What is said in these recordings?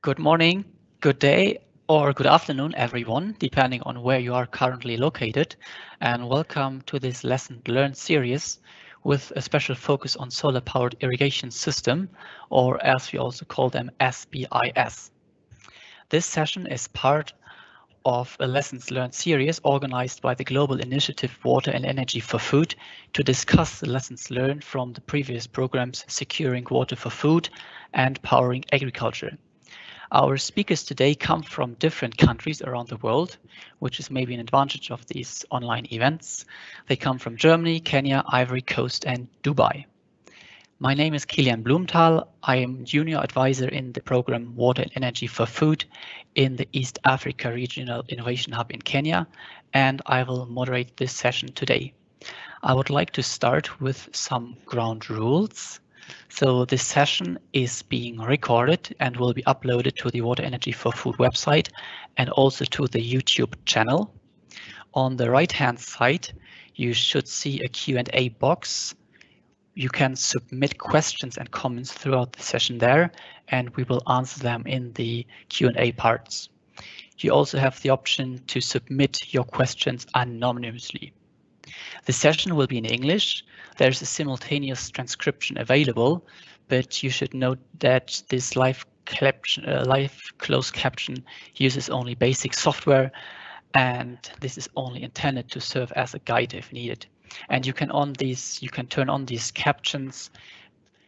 Good morning, good day, or good afternoon, everyone, depending on where you are currently located, and welcome to this lesson learned series with a special focus on solar powered irrigation system, or as we also call them, SPIS. This session is part of a lessons learned series organized by the Global Initiative Water and Energy for Food to discuss the lessons learned from the previous programs Securing Water for Food and Powering Agriculture. Our speakers today come from different countries around the world, which is maybe an advantage of these online events. They come from Germany, Kenya, Ivory Coast and Dubai. My name is Kilian Blumenthal. I am Junior Advisor in the program Water and Energy for Food in the East Africa Regional Innovation Hub in Kenya, and I will moderate this session today. I would like to start with some ground rules. So this session is being recorded and will be uploaded to the Water Energy for Food website and also to the YouTube channel. On the right hand side, you should see a Q&A box you can submit questions and comments throughout the session there, and we will answer them in the Q&A parts. You also have the option to submit your questions anonymously. The session will be in English. There's a simultaneous transcription available, but you should note that this live, caption, uh, live closed caption uses only basic software, and this is only intended to serve as a guide if needed and you can on these you can turn on these captions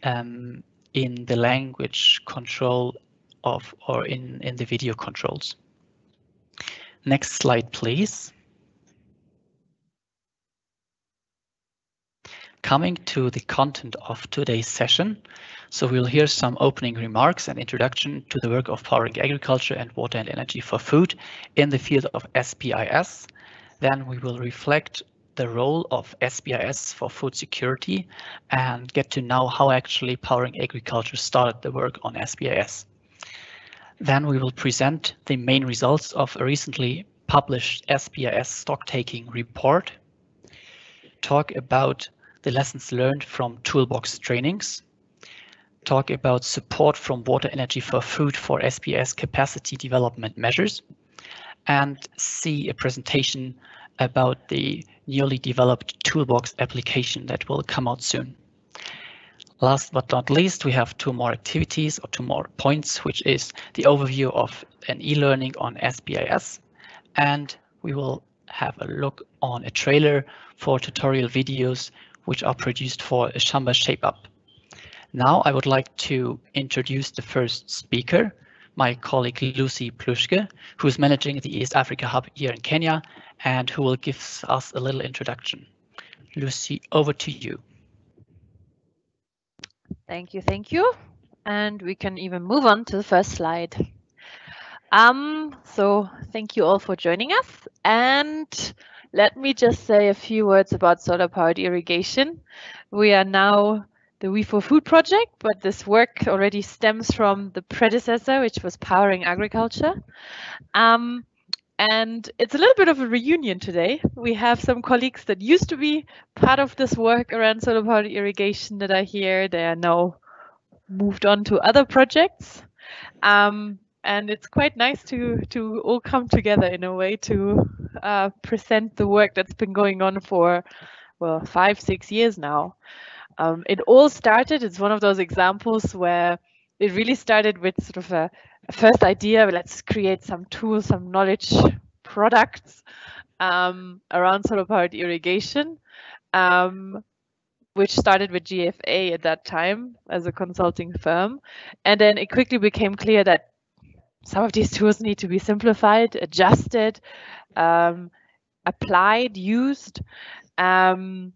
um, in the language control of or in in the video controls. Next slide, please. Coming to the content of today's session, so we'll hear some opening remarks and introduction to the work of powering agriculture and water and energy for food in the field of SPIS. Then we will reflect the role of SPIS for food security and get to know how actually Powering Agriculture started the work on SPIS. Then we will present the main results of a recently published SPIS stocktaking report, talk about the lessons learned from toolbox trainings, talk about support from Water Energy for Food for SPIS capacity development measures, and see a presentation about the newly developed toolbox application that will come out soon. Last but not least, we have two more activities or two more points, which is the overview of an e-learning on SPIS, and we will have a look on a trailer for tutorial videos which are produced for a Shamba Shape Up. Now I would like to introduce the first speaker, my colleague Lucy Plushke, who is managing the East Africa Hub here in Kenya and who will give us a little introduction. Lucy, over to you. Thank you, thank you. And we can even move on to the first slide. Um, so thank you all for joining us. And let me just say a few words about solar powered irrigation. We are now the We for Food project, but this work already stems from the predecessor, which was powering agriculture. Um, and it's a little bit of a reunion today. We have some colleagues that used to be part of this work around solar powered irrigation that are here. They are now moved on to other projects. Um, and it's quite nice to to all come together in a way to uh, present the work that's been going on for well five six years now. Um, it all started. It's one of those examples where it really started with sort of a first idea, let's create some tools, some knowledge products um, around solar powered irrigation, um, which started with GFA at that time as a consulting firm. And then it quickly became clear that some of these tools need to be simplified, adjusted, um, applied, used. Um,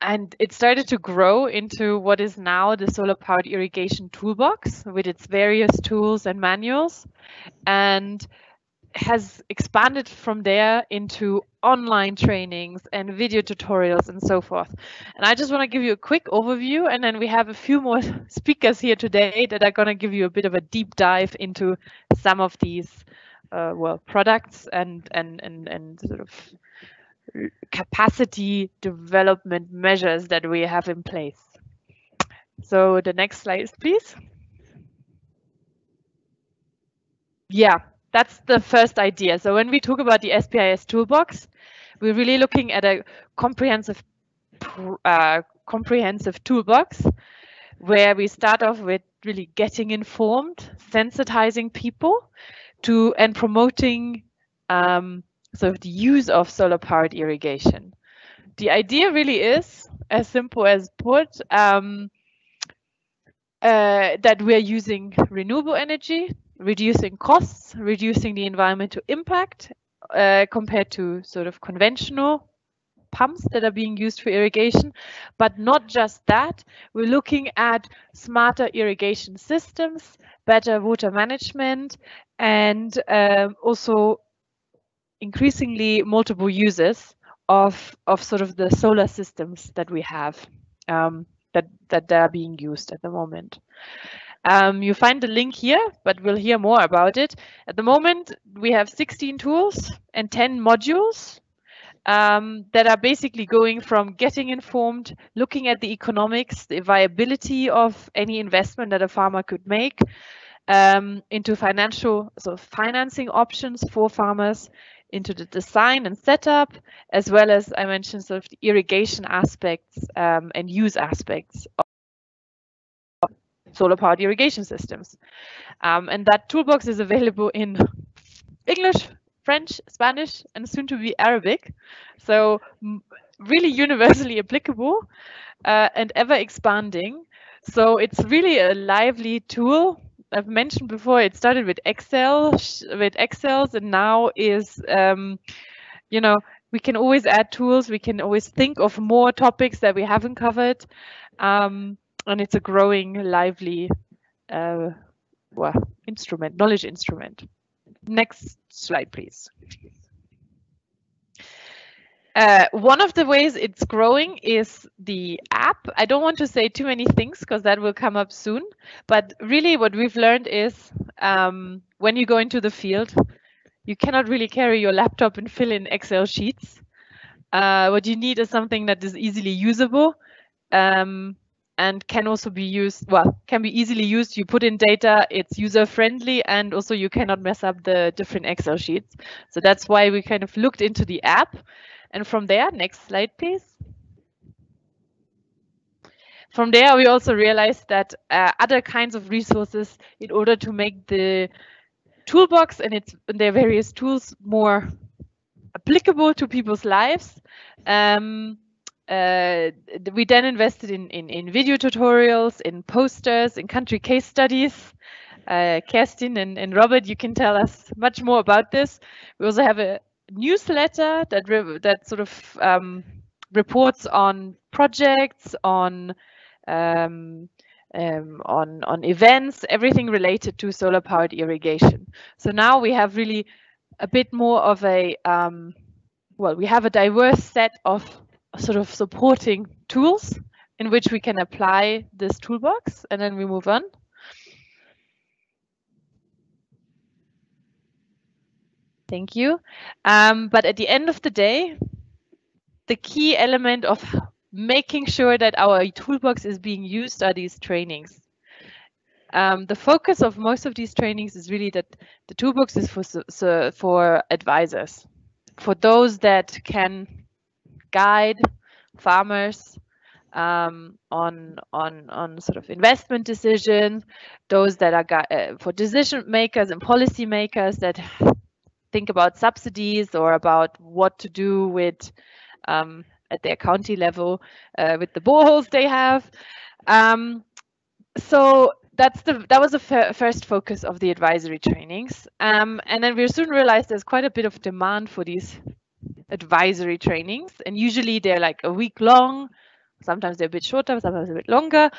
and it started to grow into what is now the solar powered irrigation toolbox with its various tools and manuals and has expanded from there into online trainings and video tutorials and so forth. And I just want to give you a quick overview and then we have a few more speakers here today that are going to give you a bit of a deep dive into some of these uh, well products and and and and sort of capacity development measures that we have in place. So the next slide, please. yeah, that's the first idea. So when we talk about the SPIS toolbox, we're really looking at a comprehensive uh, comprehensive toolbox where we start off with really getting informed, sensitizing people to and promoting um, sort of the use of solar powered irrigation. The idea really is as simple as put um, uh, that we're using renewable energy, reducing costs, reducing the environmental impact uh, compared to sort of conventional pumps that are being used for irrigation. But not just that, we're looking at smarter irrigation systems, better water management, and um, also increasingly multiple uses of, of sort of the solar systems that we have um, that, that are being used at the moment. Um, you find the link here, but we'll hear more about it. At the moment, we have 16 tools and 10 modules um, that are basically going from getting informed, looking at the economics, the viability of any investment that a farmer could make, um, into financial so financing options for farmers, into the design and setup, as well as I mentioned sort of the irrigation aspects um, and use aspects solar powered irrigation systems. Um, and that toolbox is available in English, French, Spanish, and soon to be Arabic. So really universally applicable uh, and ever expanding. So it's really a lively tool. I've mentioned before it started with Excel, with Excels, and now is, um, you know, we can always add tools. We can always think of more topics that we haven't covered, um, and it's a growing, lively, uh, well, instrument, knowledge instrument. Next slide, please. Uh, one of the ways it's growing is the app. I don't want to say too many things because that will come up soon. But really, what we've learned is um, when you go into the field, you cannot really carry your laptop and fill in Excel sheets. Uh, what you need is something that is easily usable. Um, and can also be used, well, can be easily used. You put in data, it's user friendly, and also you cannot mess up the different Excel sheets. So that's why we kind of looked into the app. And from there, next slide, please. From there, we also realized that uh, other kinds of resources, in order to make the toolbox and its and their various tools more applicable to people's lives, um, uh, we then invested in, in, in, video tutorials, in posters, in country case studies. Uh, Kerstin and, and, Robert, you can tell us much more about this. We also have a newsletter that that sort of um, reports on projects, on um, um, on on events, everything related to solar powered irrigation. So now we have really a bit more of a um, well, we have a diverse set of sort of supporting tools in which we can apply this toolbox and then we move on. Thank you. Um, but at the end of the day, the key element of making sure that our toolbox is being used are these trainings. Um, the focus of most of these trainings is really that the toolbox is for, for advisors, for those that can guide farmers um, on on on sort of investment decisions, those that are uh, for decision makers and policy makers that think about subsidies or about what to do with um, at their county level uh, with the boreholes they have. Um, so that's the that was the first focus of the advisory trainings, um, and then we soon realized there's quite a bit of demand for these advisory trainings, and usually they're like a week long. Sometimes they're a bit shorter, sometimes a bit longer.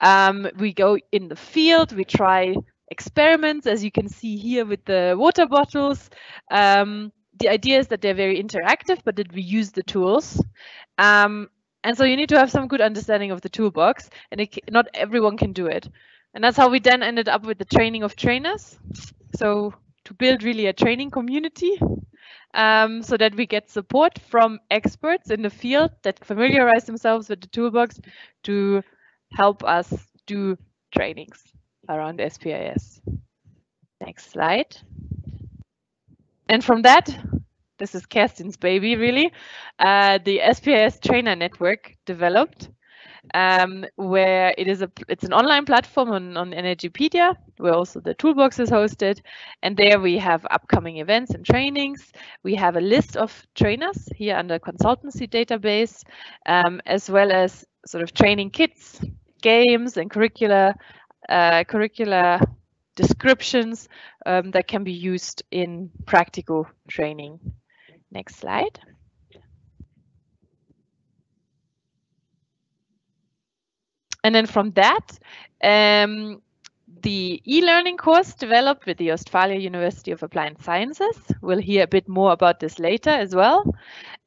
Um, we go in the field, we try experiments, as you can see here with the water bottles. Um, the idea is that they're very interactive, but that we use the tools. Um, and so you need to have some good understanding of the toolbox, and it, not everyone can do it. And that's how we then ended up with the training of trainers. So to build really a training community um, so that we get support from experts in the field that familiarize themselves with the toolbox to help us do trainings around SPIS. Next slide. and from that, this is Kerstin's baby, really, uh, the SPIS trainer network developed um, where it is a it's an online platform on, on Energypedia, where also the toolbox is hosted. And there we have upcoming events and trainings. We have a list of trainers here under consultancy database, um, as well as sort of training kits, games and curricula, uh, curricula descriptions um, that can be used in practical training. Next slide. And then from that, um, the e-learning course developed with the Ostfalia University of Applied Sciences. We'll hear a bit more about this later as well.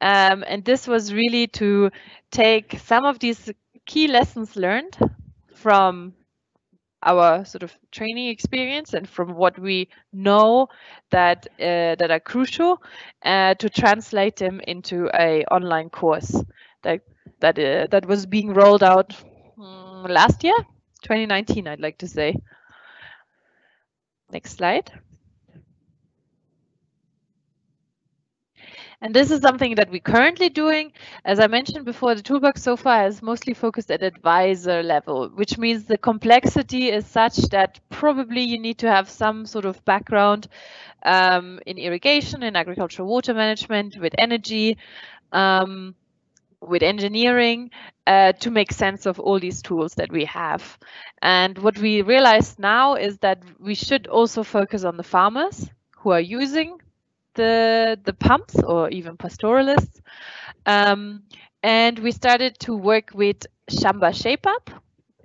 Um, and this was really to take some of these key lessons learned from our sort of training experience and from what we know that uh, that are crucial uh, to translate them into a online course that that uh, that was being rolled out last year, 2019, I'd like to say. Next slide. And this is something that we're currently doing. As I mentioned before, the toolbox so far is mostly focused at advisor level, which means the complexity is such that probably you need to have some sort of background um, in irrigation, in agricultural water management, with energy, um, with engineering uh, to make sense of all these tools that we have. And what we realize now is that we should also focus on the farmers who are using the, the pumps or even pastoralists. Um, and we started to work with Shamba Shape Up,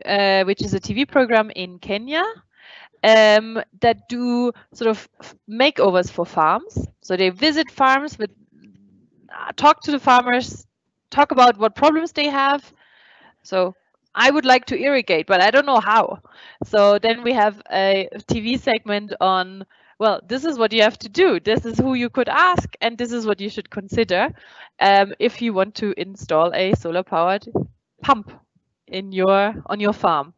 uh, which is a TV program in Kenya um, that do sort of makeovers for farms. So they visit farms with uh, talk to the farmers, talk about what problems they have. So I would like to irrigate, but I don't know how. So then we have a TV segment on, well, this is what you have to do. This is who you could ask, and this is what you should consider um, if you want to install a solar powered pump in your on your farm.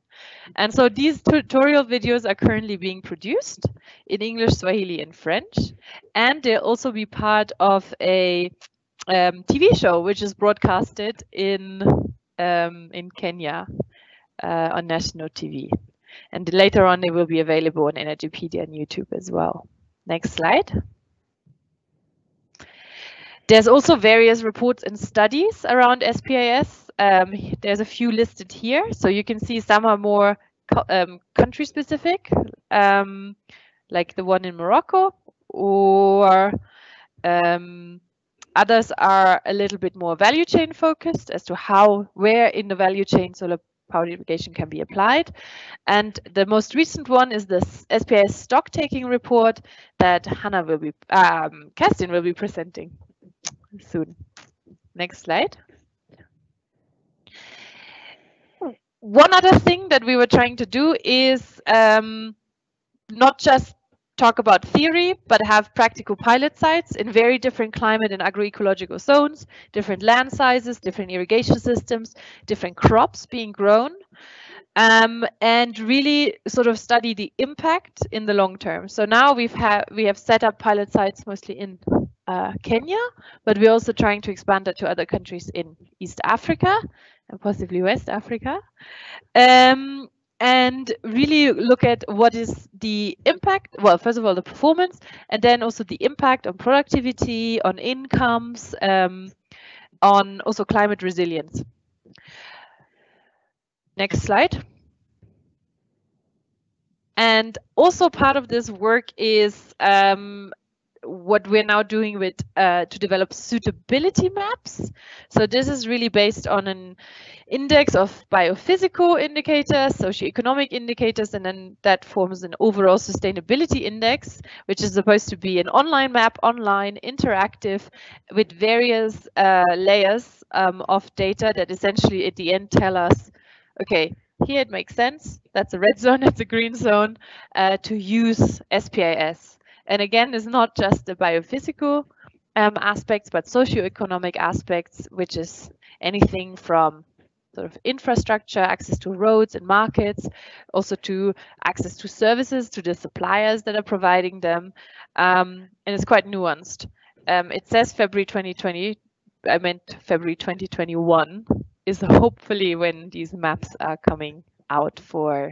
And so these tutorial videos are currently being produced in English, Swahili, and French, and they'll also be part of a um, TV show which is broadcasted in um, in Kenya uh, on national TV. And later on, it will be available on Energypedia and YouTube as well. Next slide. There's also various reports and studies around SPIS. Um, there's a few listed here. So you can see some are more um, country specific, um, like the one in Morocco, or um, Others are a little bit more value chain focused as to how, where in the value chain solar power irrigation can be applied. And the most recent one is this SPIS stock taking report that Hannah will be, um, Kerstin will be presenting soon. Next slide. One other thing that we were trying to do is um, not just talk about theory, but have practical pilot sites in very different climate and agroecological zones, different land sizes, different irrigation systems, different crops being grown, um, and really sort of study the impact in the long term. So now we've had we have set up pilot sites mostly in uh, Kenya, but we're also trying to expand that to other countries in East Africa and possibly West Africa. Um, and really look at what is the impact well first of all the performance and then also the impact on productivity on incomes um, on also climate resilience. Next slide. And also part of this work is um, what we're now doing with uh, to develop suitability maps. So this is really based on an index of biophysical indicators, socioeconomic indicators, and then that forms an overall sustainability index, which is supposed to be an online map, online, interactive, with various uh, layers um, of data that essentially at the end tell us, okay, here it makes sense. That's a red zone, that's a green zone uh, to use SPIS. And again, it's not just the biophysical um, aspects, but socioeconomic aspects, which is anything from sort of infrastructure, access to roads and markets, also to access to services, to the suppliers that are providing them. Um, and it's quite nuanced. Um, it says February 2020, I meant February 2021 is hopefully when these maps are coming out for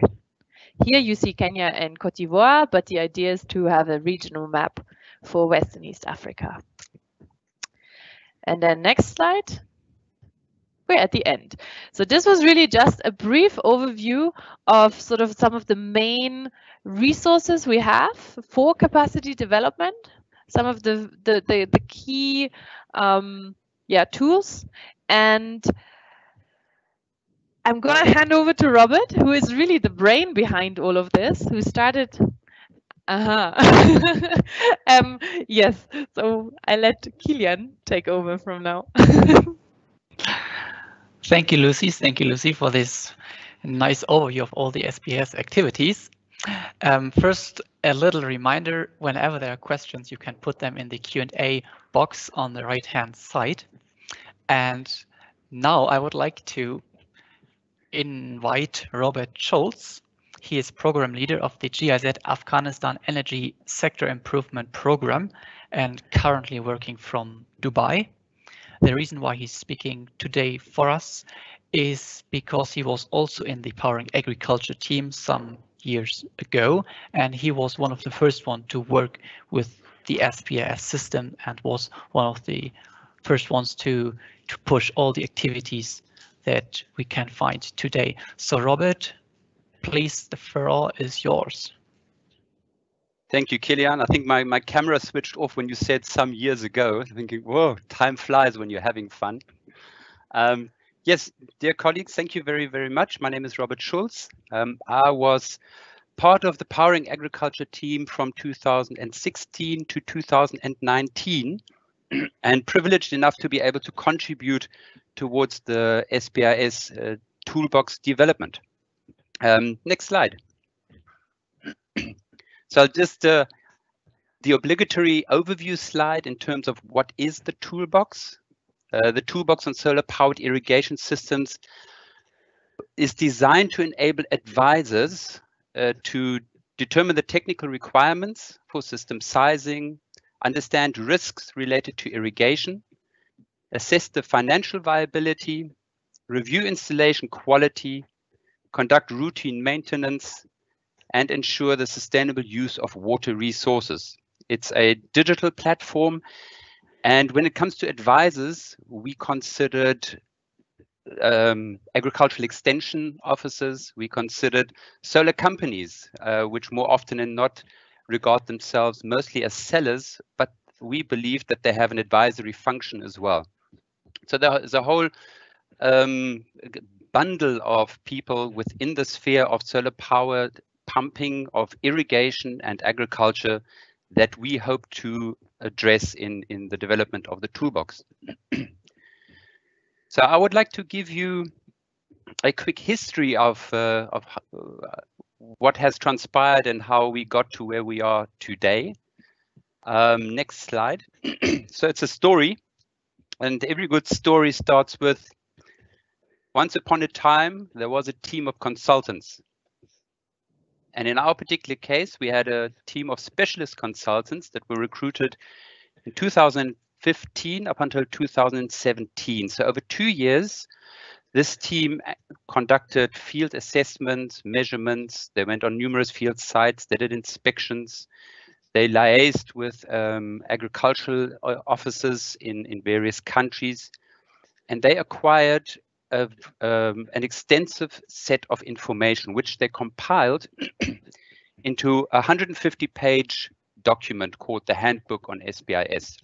here you see Kenya and Cote d'Ivoire, but the idea is to have a regional map for West and East Africa. And then next slide. We're at the end. So this was really just a brief overview of sort of some of the main resources we have for capacity development, some of the, the, the, the key um, yeah, tools. And I'm going to hand over to Robert, who is really the brain behind all of this, who started. Uh huh. um, yes, so I let Kilian take over from now. Thank you, Lucy. Thank you, Lucy, for this nice overview of all the SPIS activities. Um, first, a little reminder, whenever there are questions, you can put them in the Q&A box on the right-hand side. And now I would like to invite Robert Schultz. He is program leader of the GIZ Afghanistan Energy Sector Improvement Program and currently working from Dubai. The reason why he's speaking today for us is because he was also in the Powering Agriculture team some years ago, and he was one of the first one to work with the SPIS system and was one of the first ones to to push all the activities that we can find today. So Robert, please, the floor is yours. Thank you, Kilian. I think my, my camera switched off when you said some years ago, thinking, whoa, time flies when you're having fun. Um, yes, dear colleagues, thank you very, very much. My name is Robert Schulz. Um, I was part of the Powering Agriculture team from 2016 to 2019 and privileged enough to be able to contribute towards the SPIS uh, toolbox development. Um, next slide. so just uh, the obligatory overview slide in terms of what is the toolbox. Uh, the toolbox on solar powered irrigation systems is designed to enable advisors uh, to determine the technical requirements for system sizing, understand risks related to irrigation, assess the financial viability, review installation quality, conduct routine maintenance, and ensure the sustainable use of water resources. It's a digital platform. And when it comes to advisors, we considered um, agricultural extension officers, we considered solar companies, uh, which more often than not regard themselves mostly as sellers, but we believe that they have an advisory function as well. So there's a whole um, bundle of people within the sphere of solar power, pumping, of irrigation and agriculture that we hope to address in, in the development of the toolbox. so I would like to give you a quick history of, uh, of uh, what has transpired and how we got to where we are today. Um, next slide. so it's a story, and every good story starts with once upon a time, there was a team of consultants. And in our particular case, we had a team of specialist consultants that were recruited in 2015 up until 2017. So over two years, this team conducted field assessments, measurements. They went on numerous field sites. They did inspections. They liaised with um, agricultural offices in, in various countries. And they acquired a, um, an extensive set of information, which they compiled into a 150 page document called the Handbook on SPIS.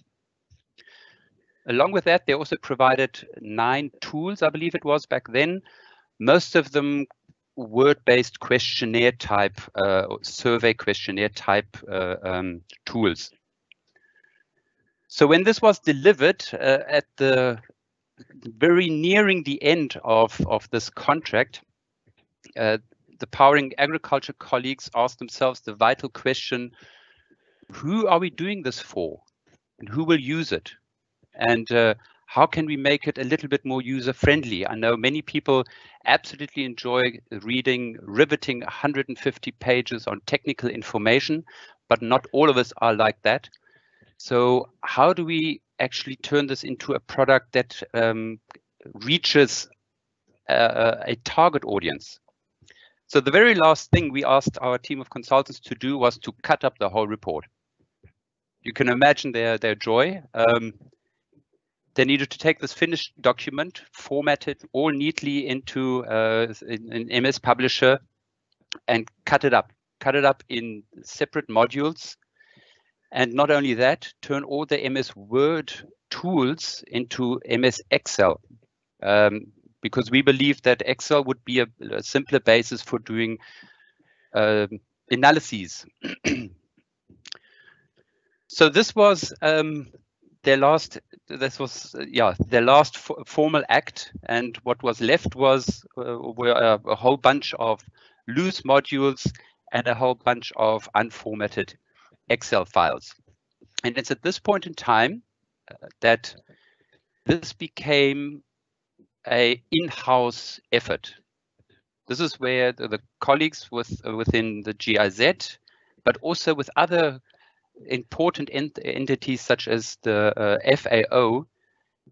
Along with that, they also provided nine tools, I believe it was back then, most of them word-based questionnaire type, uh, survey questionnaire type uh, um, tools. So when this was delivered uh, at the very nearing the end of, of this contract, uh, the Powering Agriculture colleagues asked themselves the vital question, who are we doing this for? And who will use it? and uh, how can we make it a little bit more user friendly? I know many people absolutely enjoy reading riveting 150 pages on technical information, but not all of us are like that. So how do we actually turn this into a product that um, reaches a, a target audience? So the very last thing we asked our team of consultants to do was to cut up the whole report. You can imagine their their joy. Um, they needed to take this finished document, format it all neatly into uh, an MS Publisher, and cut it up. Cut it up in separate modules, and not only that, turn all the MS Word tools into MS Excel. Um, because we believe that Excel would be a, a simpler basis for doing uh, analyses. so this was um, their last. This was yeah their last formal act, and what was left was uh, were a, a, whole bunch of loose modules and a whole bunch of unformatted Excel files. And it's at this point in time uh, that this became a in-house effort. This is where the, the colleagues with, uh, within the GIZ, but also with other important ent entities such as the uh, FAO,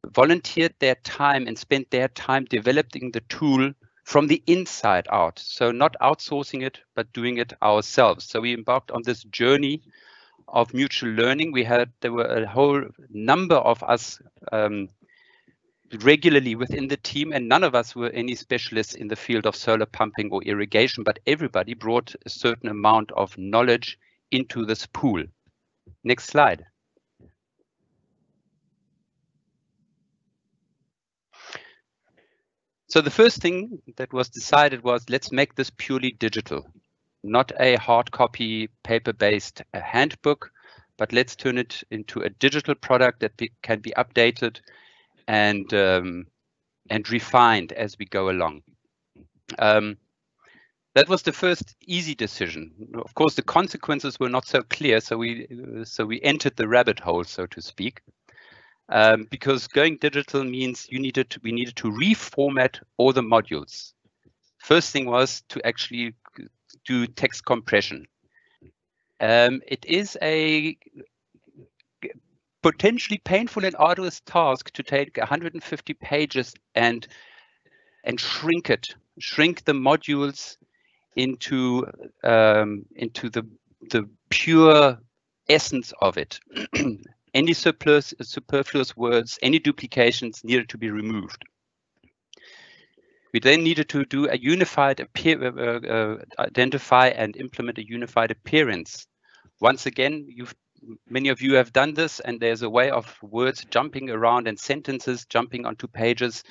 volunteered their time and spent their time developing the tool from the inside out. So not outsourcing it, but doing it ourselves. So we embarked on this journey of mutual learning. We had there were a whole number of us um, regularly within the team, and none of us were any specialists in the field of solar pumping or irrigation, but everybody brought a certain amount of knowledge into this pool. Next slide. So the first thing that was decided was let's make this purely digital, not a hard copy paper-based uh, handbook, but let's turn it into a digital product that be, can be updated and um, and refined as we go along. Um, that was the first easy decision. Of course, the consequences were not so clear, so we so we entered the rabbit hole, so to speak, um, because going digital means you needed to, we needed to reformat all the modules. First thing was to actually do text compression. Um, it is a potentially painful and arduous task to take 150 pages and and shrink it, shrink the modules into um, into the the pure essence of it. any surplus, superfluous words, any duplications needed to be removed. We then needed to do a unified appear, uh, uh, identify and implement a unified appearance. Once again, you've many of you have done this and there's a way of words jumping around and sentences jumping onto pages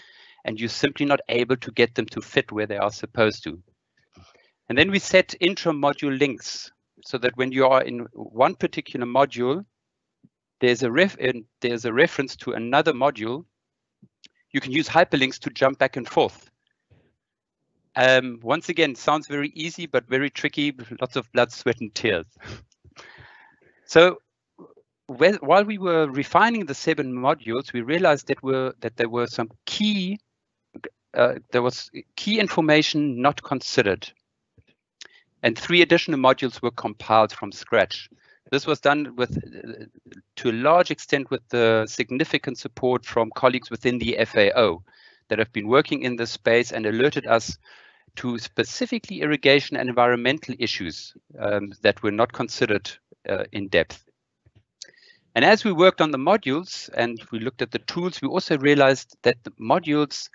and you're simply not able to get them to fit where they are supposed to. And then we set intra-module links so that when you are in one particular module, there's a ref there's a reference to another module. You can use hyperlinks to jump back and forth. Um, once again, sounds very easy, but very tricky, lots of blood, sweat, and tears. So while we were refining the seven modules, we realized that were that there were some key uh, there was key information not considered, and three additional modules were compiled from scratch. This was done with, to a large extent, with the significant support from colleagues within the FAO that have been working in this space and alerted us to specifically irrigation and environmental issues um, that were not considered uh, in depth. And as we worked on the modules and we looked at the tools, we also realized that the modules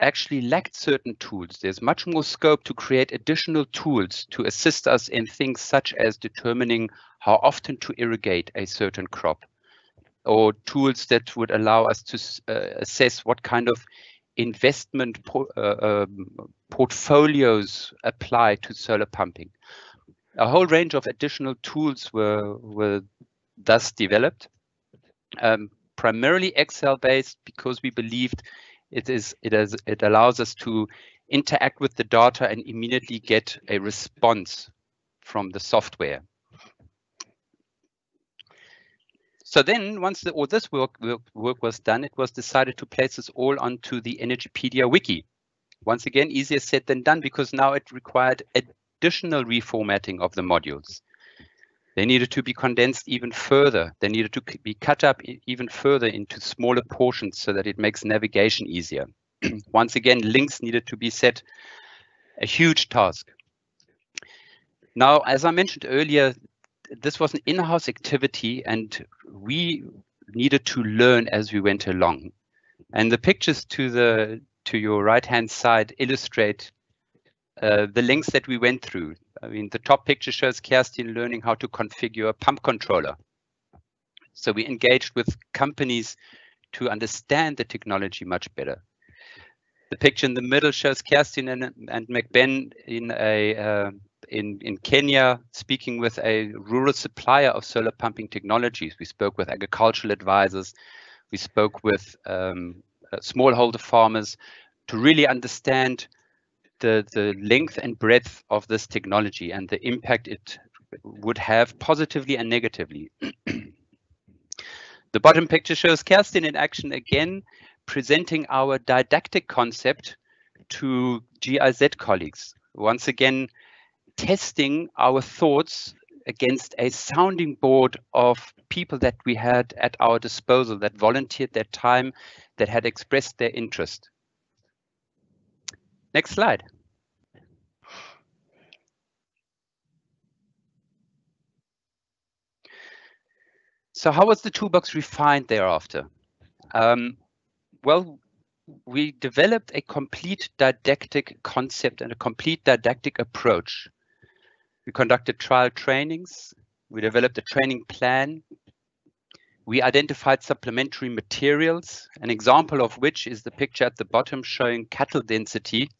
actually lacked certain tools. There's much more scope to create additional tools to assist us in things such as determining how often to irrigate a certain crop or tools that would allow us to uh, assess what kind of investment por uh, um, portfolios apply to solar pumping a whole range of additional tools were, were thus developed, um, primarily Excel based because we believed it is it is it allows us to interact with the data and immediately get a response from the software. So then once the, all this work, work, work was done, it was decided to place this all onto the Energypedia wiki. Once again, easier said than done because now it required additional reformatting of the modules. They needed to be condensed even further. They needed to be cut up even further into smaller portions so that it makes navigation easier. Once again, links needed to be set, a huge task. Now, as I mentioned earlier, this was an in-house activity and we needed to learn as we went along. And the pictures to the to your right-hand side illustrate uh, the links that we went through. I mean, the top picture shows Kerstin learning how to configure a pump controller. So we engaged with companies to understand the technology much better. The picture in the middle shows Kerstin and, and McBen in a uh, in, in Kenya speaking with a rural supplier of solar pumping technologies. We spoke with agricultural advisors. We spoke with um, smallholder farmers to really understand the, the length and breadth of this technology and the impact it would have positively and negatively. the bottom picture shows Kerstin in action again, presenting our didactic concept to GIZ colleagues. Once again, testing our thoughts against a sounding board of people that we had at our disposal that volunteered their time, that had expressed their interest. Next slide. So how was the toolbox refined thereafter? Um, well, we developed a complete didactic concept and a complete didactic approach. We conducted trial trainings. We developed a training plan. We identified supplementary materials, an example of which is the picture at the bottom showing cattle density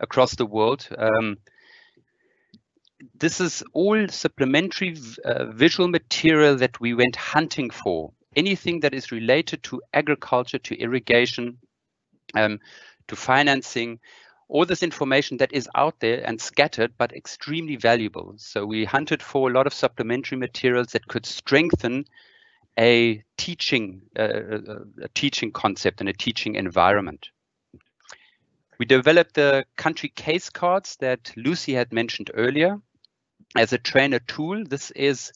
across the world. Um, this is all supplementary uh, visual material that we went hunting for. Anything that is related to agriculture, to irrigation, um, to financing, all this information that is out there and scattered, but extremely valuable. So we hunted for a lot of supplementary materials that could strengthen a teaching, uh, uh a teaching concept and a teaching environment. We developed the country case cards that Lucy had mentioned earlier as a trainer tool. This is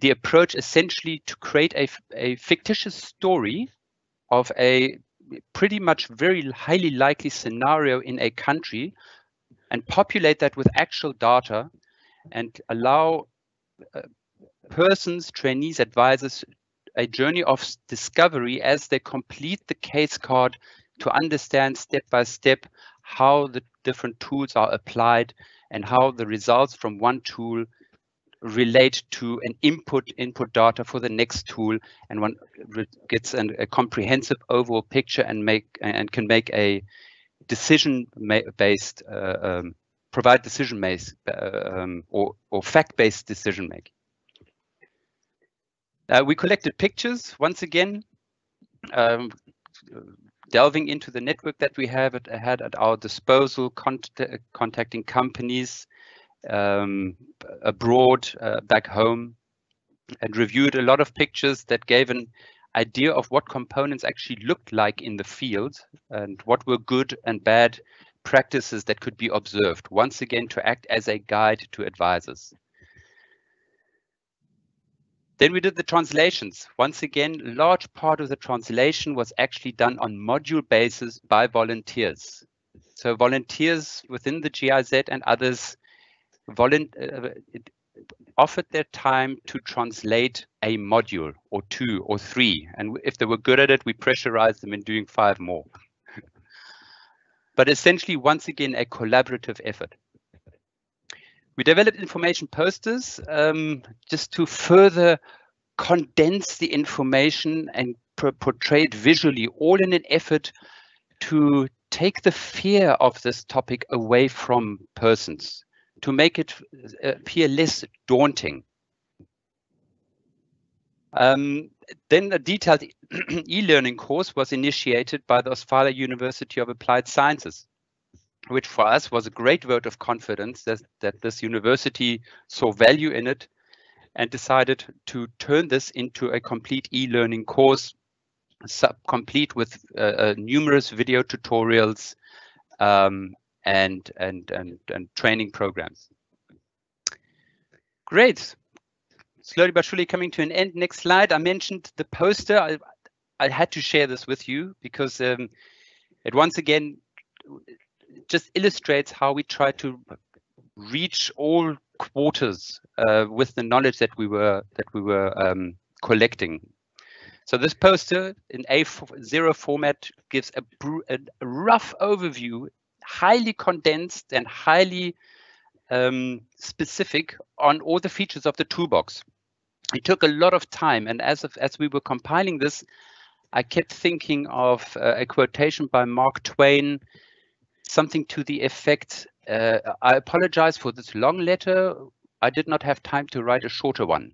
the approach essentially to create a, a fictitious story of a pretty much very highly likely scenario in a country and populate that with actual data and allow uh, persons, trainees, advisors a journey of discovery as they complete the case card to understand step by step how the different tools are applied and how the results from one tool relate to an input input data for the next tool. And one gets an, a comprehensive overall picture and make and can make a decision based uh, um, provide decision based uh, um, or, or fact based decision making. Uh, we collected pictures once again um, delving into the network that we have at, had at our disposal contacting companies um, abroad, uh, back home, and reviewed a lot of pictures that gave an idea of what components actually looked like in the field and what were good and bad practices that could be observed, once again to act as a guide to advisors. Then we did the translations. Once again, large part of the translation was actually done on module basis by volunteers. So volunteers within the GIZ and others uh, offered their time to translate a module or two or three. And if they were good at it, we pressurized them in doing five more. but essentially, once again, a collaborative effort. We developed information posters um, just to further condense the information and portray it visually, all in an effort to take the fear of this topic away from persons to make it uh, appear less daunting. Um, then a detailed e-learning course was initiated by the Ostfalia University of Applied Sciences, which for us was a great vote of confidence that, that this university saw value in it and decided to turn this into a complete e-learning course, sub complete with uh, uh, numerous video tutorials um, and, and, and, and training programs. Great. Slowly but surely coming to an end. Next slide. I mentioned the poster. I, I had to share this with you because um, it once again just illustrates how we try to reach all quarters uh, with the knowledge that we were that we were um, collecting. So this poster in A0 format gives a, a, rough overview, highly condensed and highly um, specific on all the features of the toolbox. It took a lot of time, and as of, as we were compiling this, I kept thinking of uh, a quotation by Mark Twain, something to the effect uh, I apologize for this long letter. I did not have time to write a shorter one.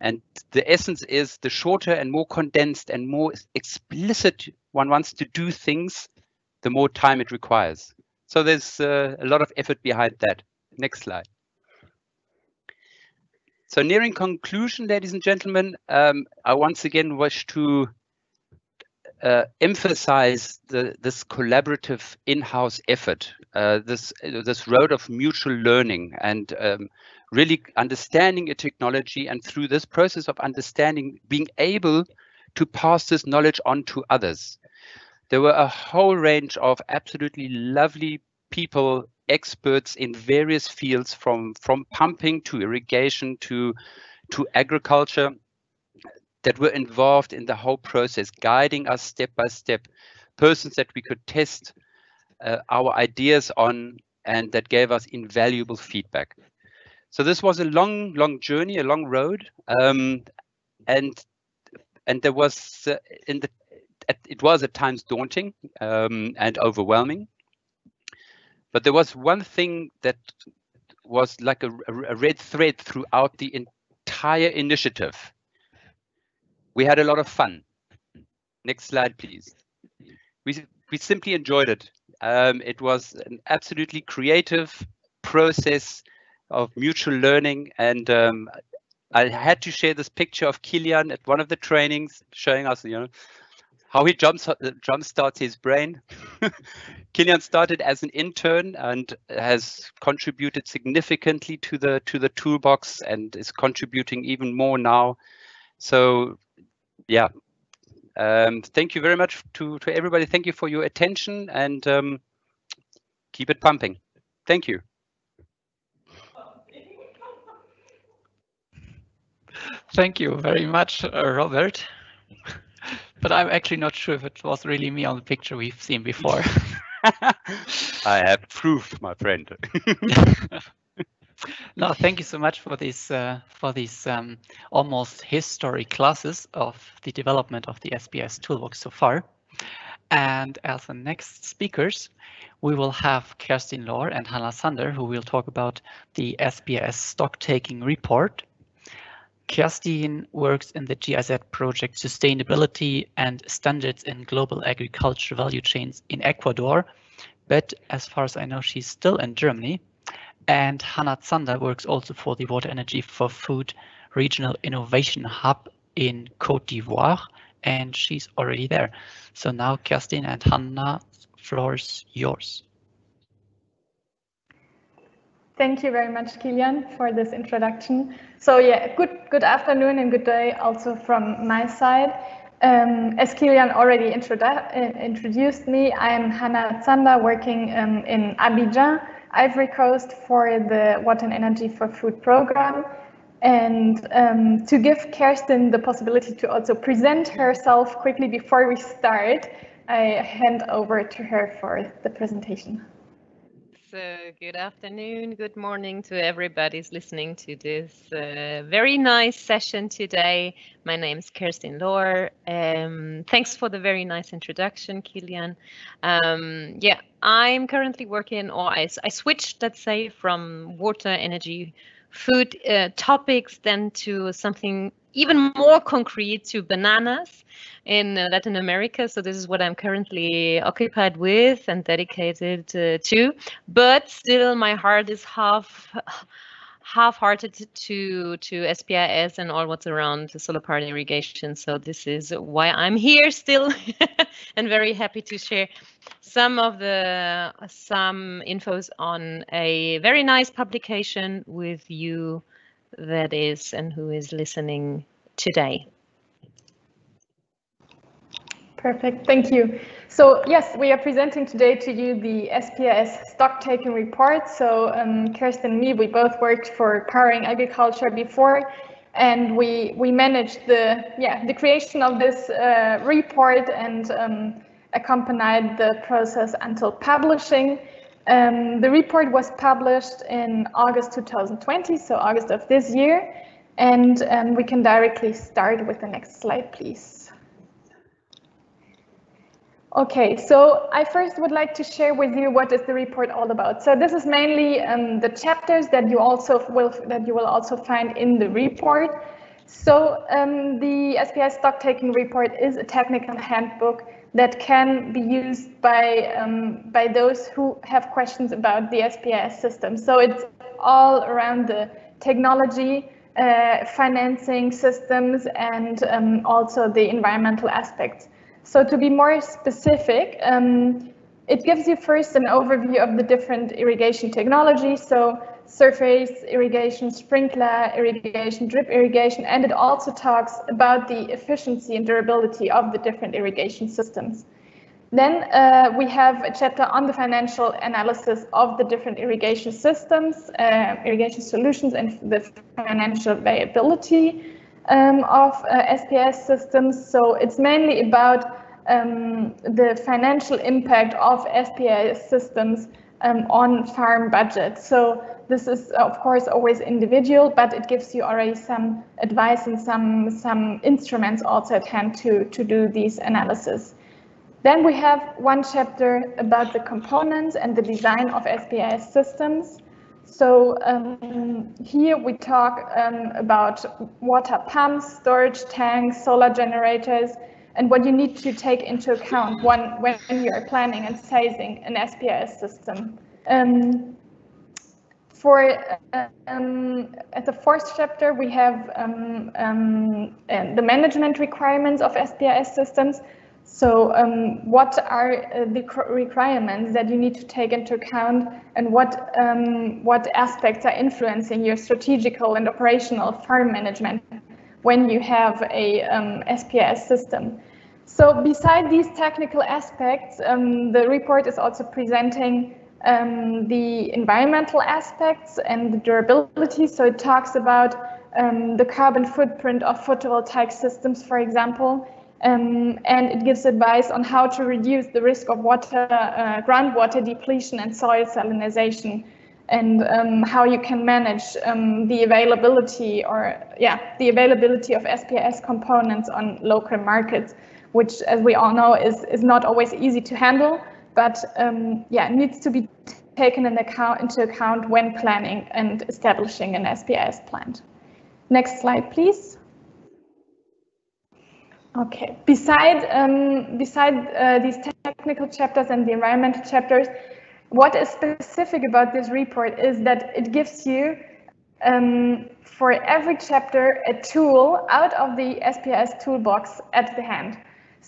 And the essence is the shorter and more condensed and more explicit one wants to do things, the more time it requires. So there's uh, a lot of effort behind that. Next slide. So nearing conclusion, ladies and gentlemen, um, I once again wish to uh, emphasize the, this collaborative in-house effort, uh, this this road of mutual learning and um, really understanding a technology, and through this process of understanding, being able to pass this knowledge on to others. There were a whole range of absolutely lovely people, experts in various fields, from from pumping to irrigation to to agriculture that were involved in the whole process, guiding us step by step, persons that we could test uh, our ideas on and that gave us invaluable feedback. So this was a long, long journey, a long road, um, and and there was uh, in the it was at times daunting um, and overwhelming. But there was one thing that was like a, a red thread throughout the entire initiative, we had a lot of fun. Next slide, please. We, we simply enjoyed it. Um, it was an absolutely creative process of mutual learning. And um, I had to share this picture of Kilian at one of the trainings, showing us, you know, how he jumps jump starts his brain. Kilian started as an intern and has contributed significantly to the to the toolbox and is contributing even more now. So yeah, um, thank you very much to, to everybody. Thank you for your attention and um, keep it pumping. Thank you. Thank you very much, uh, Robert. but I'm actually not sure if it was really me on the picture we've seen before. I have proof, my friend. no, thank you so much for these uh, for these um, almost history classes of the development of the SPIS toolbox so far. And as the next speakers, we will have Kerstin Lohr and Hannah Zander, who will talk about the SPIS stock taking report. Kerstin works in the GIZ project Sustainability and Standards in Global Agriculture Value Chains in Ecuador. But as far as I know, she's still in Germany. And Hannah Zander works also for the Water Energy for Food Regional Innovation Hub in Cote d'Ivoire, and she's already there. So now, Kerstin and Hannah, floor's yours. Thank you very much, Kilian, for this introduction. So yeah, good good afternoon and good day also from my side. Um, as Kilian already uh, introduced me, I'm Hannah Zander working um, in Abidjan, Ivory Coast for the Water and Energy for Food program. And um, to give Kerstin the possibility to also present herself quickly before we start, I hand over to her for the presentation. So good afternoon, good morning to everybody who's listening to this uh, very nice session today. My name is Kerstin Lohr. Um, thanks for the very nice introduction, Kilian. Um, yeah, I'm currently working, or I, I switched, let's say, from water, energy, food uh, topics then to something even more concrete to bananas in uh, Latin America. So this is what I'm currently occupied with and dedicated uh, to. But still, my heart is half half-hearted to to SPIS and all what's around solar powered irrigation. So this is why I'm here still and very happy to share some of the some infos on a very nice publication with you that is and who is listening today. Perfect, thank you. So yes, we are presenting today to you the SPIS stock taking report. So um, Kerstin and me, we both worked for Powering Agriculture before, and we we managed the yeah the creation of this uh, report and um, accompanied the process until publishing. Um, the report was published in August 2020, so August of this year, and um, we can directly start with the next slide, please. Okay, so I first would like to share with you what is the report all about. So this is mainly um, the chapters that you also will that you will also find in the report. So um, the SPIS stock taking report is a technical handbook that can be used by um, by those who have questions about the SPIS system. So it's all around the technology, uh, financing systems, and um, also the environmental aspects. So to be more specific, um, it gives you first an overview of the different irrigation technologies. So surface irrigation, sprinkler irrigation, drip irrigation, and it also talks about the efficiency and durability of the different irrigation systems. Then uh, we have a chapter on the financial analysis of the different irrigation systems, uh, irrigation solutions, and the financial viability um, of uh, SPIS systems. So it's mainly about um, the financial impact of SPIS systems um, on farm budgets. So this is of course always individual, but it gives you already some advice and some some instruments also at hand to to do these analysis. Then we have one chapter about the components and the design of SPIS systems. So um, here we talk um, about water pumps, storage tanks, solar generators, and what you need to take into account when, when you are planning and sizing an SPIS system. Um, for um, at the fourth chapter, we have um, um the management requirements of SPIS systems. So um, what are uh, the requirements that you need to take into account and what, um, what aspects are influencing your strategical and operational farm management when you have a um, SPIS system. So beside these technical aspects, um, the report is also presenting um, the environmental aspects and the durability. So it talks about um, the carbon footprint of photovoltaic systems, for example, um, and it gives advice on how to reduce the risk of water, uh, groundwater depletion and soil salinization, and um, how you can manage um, the availability or yeah the availability of SPIS components on local markets, which as we all know is is not always easy to handle, but um, yeah needs to be taken in account into account when planning and establishing an SPIS plant. Next slide, please. Okay. Beside um, beside uh, these technical chapters and the environmental chapters, what is specific about this report is that it gives you um, for every chapter a tool out of the SPIS toolbox at the hand.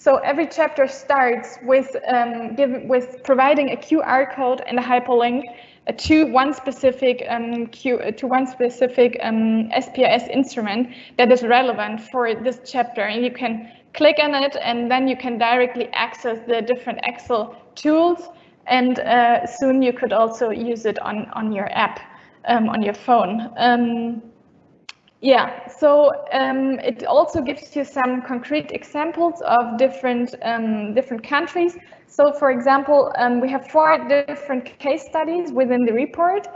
So every chapter starts with um, give, with providing a QR code and a hyperlink uh, to one specific um, Q, uh, to one specific um, SPIS instrument that is relevant for this chapter, and you can click on it and then you can directly access the different Excel tools and uh, soon you could also use it on, on your app, um, on your phone. Yeah, so um, it also gives you some concrete examples of different um, different countries. So for example, um, we have four different case studies within the report.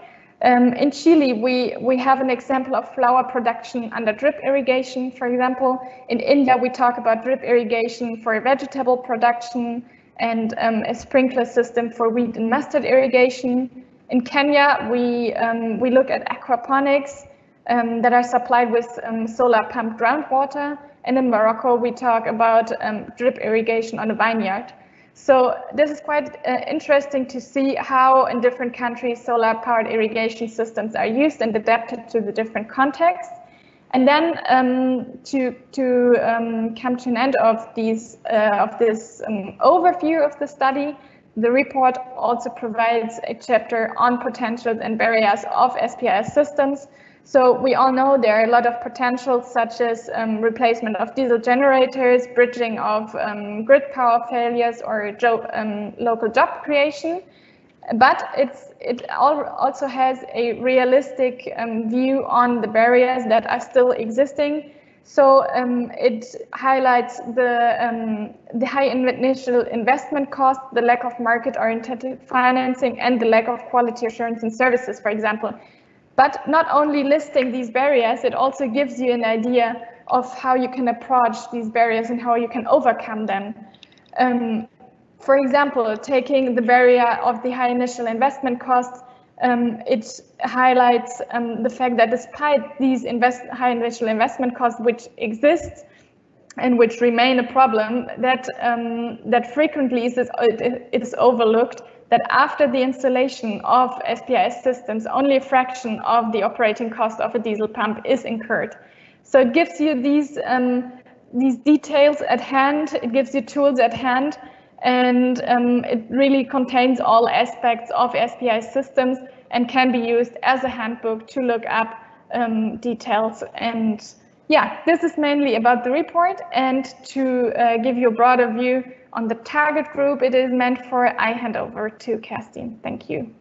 Um, in Chile, we, we have an example of flower production under drip irrigation, for example. In India, we talk about drip irrigation for vegetable production and um, a sprinkler system for wheat and mustard irrigation. In Kenya, we, um, we look at aquaponics um, that are supplied with um, solar pumped groundwater. And in Morocco, we talk about um, drip irrigation on a vineyard. So this is quite uh, interesting to see how in different countries solar powered irrigation systems are used and adapted to the different contexts. And then um, to, to um, come to an end of, these, uh, of this um, overview of the study, the report also provides a chapter on potentials and barriers of SPIS systems. So we all know there are a lot of potentials such as um, replacement of diesel generators, bridging of um, grid power failures or jo um, local job creation. But it's, it also has a realistic um, view on the barriers that are still existing. So um, it highlights the, um, the high initial investment cost, the lack of market-oriented financing, and the lack of quality assurance and services, for example. But not only listing these barriers, it also gives you an idea of how you can approach these barriers and how you can overcome them. Um, for example, taking the barrier of the high initial investment costs, um, it highlights um, the fact that despite these invest high initial investment costs which exist and which remain a problem, that um, that frequently is, it is overlooked that after the installation of SPIS systems, only a fraction of the operating cost of a diesel pump is incurred. So it gives you these um, these details at hand, it gives you tools at hand, and um, it really contains all aspects of SPIS systems and can be used as a handbook to look up um, details. And yeah, this is mainly about the report and to uh, give you a broader view on the target group it is meant for, I hand over to Kerstin. Thank you.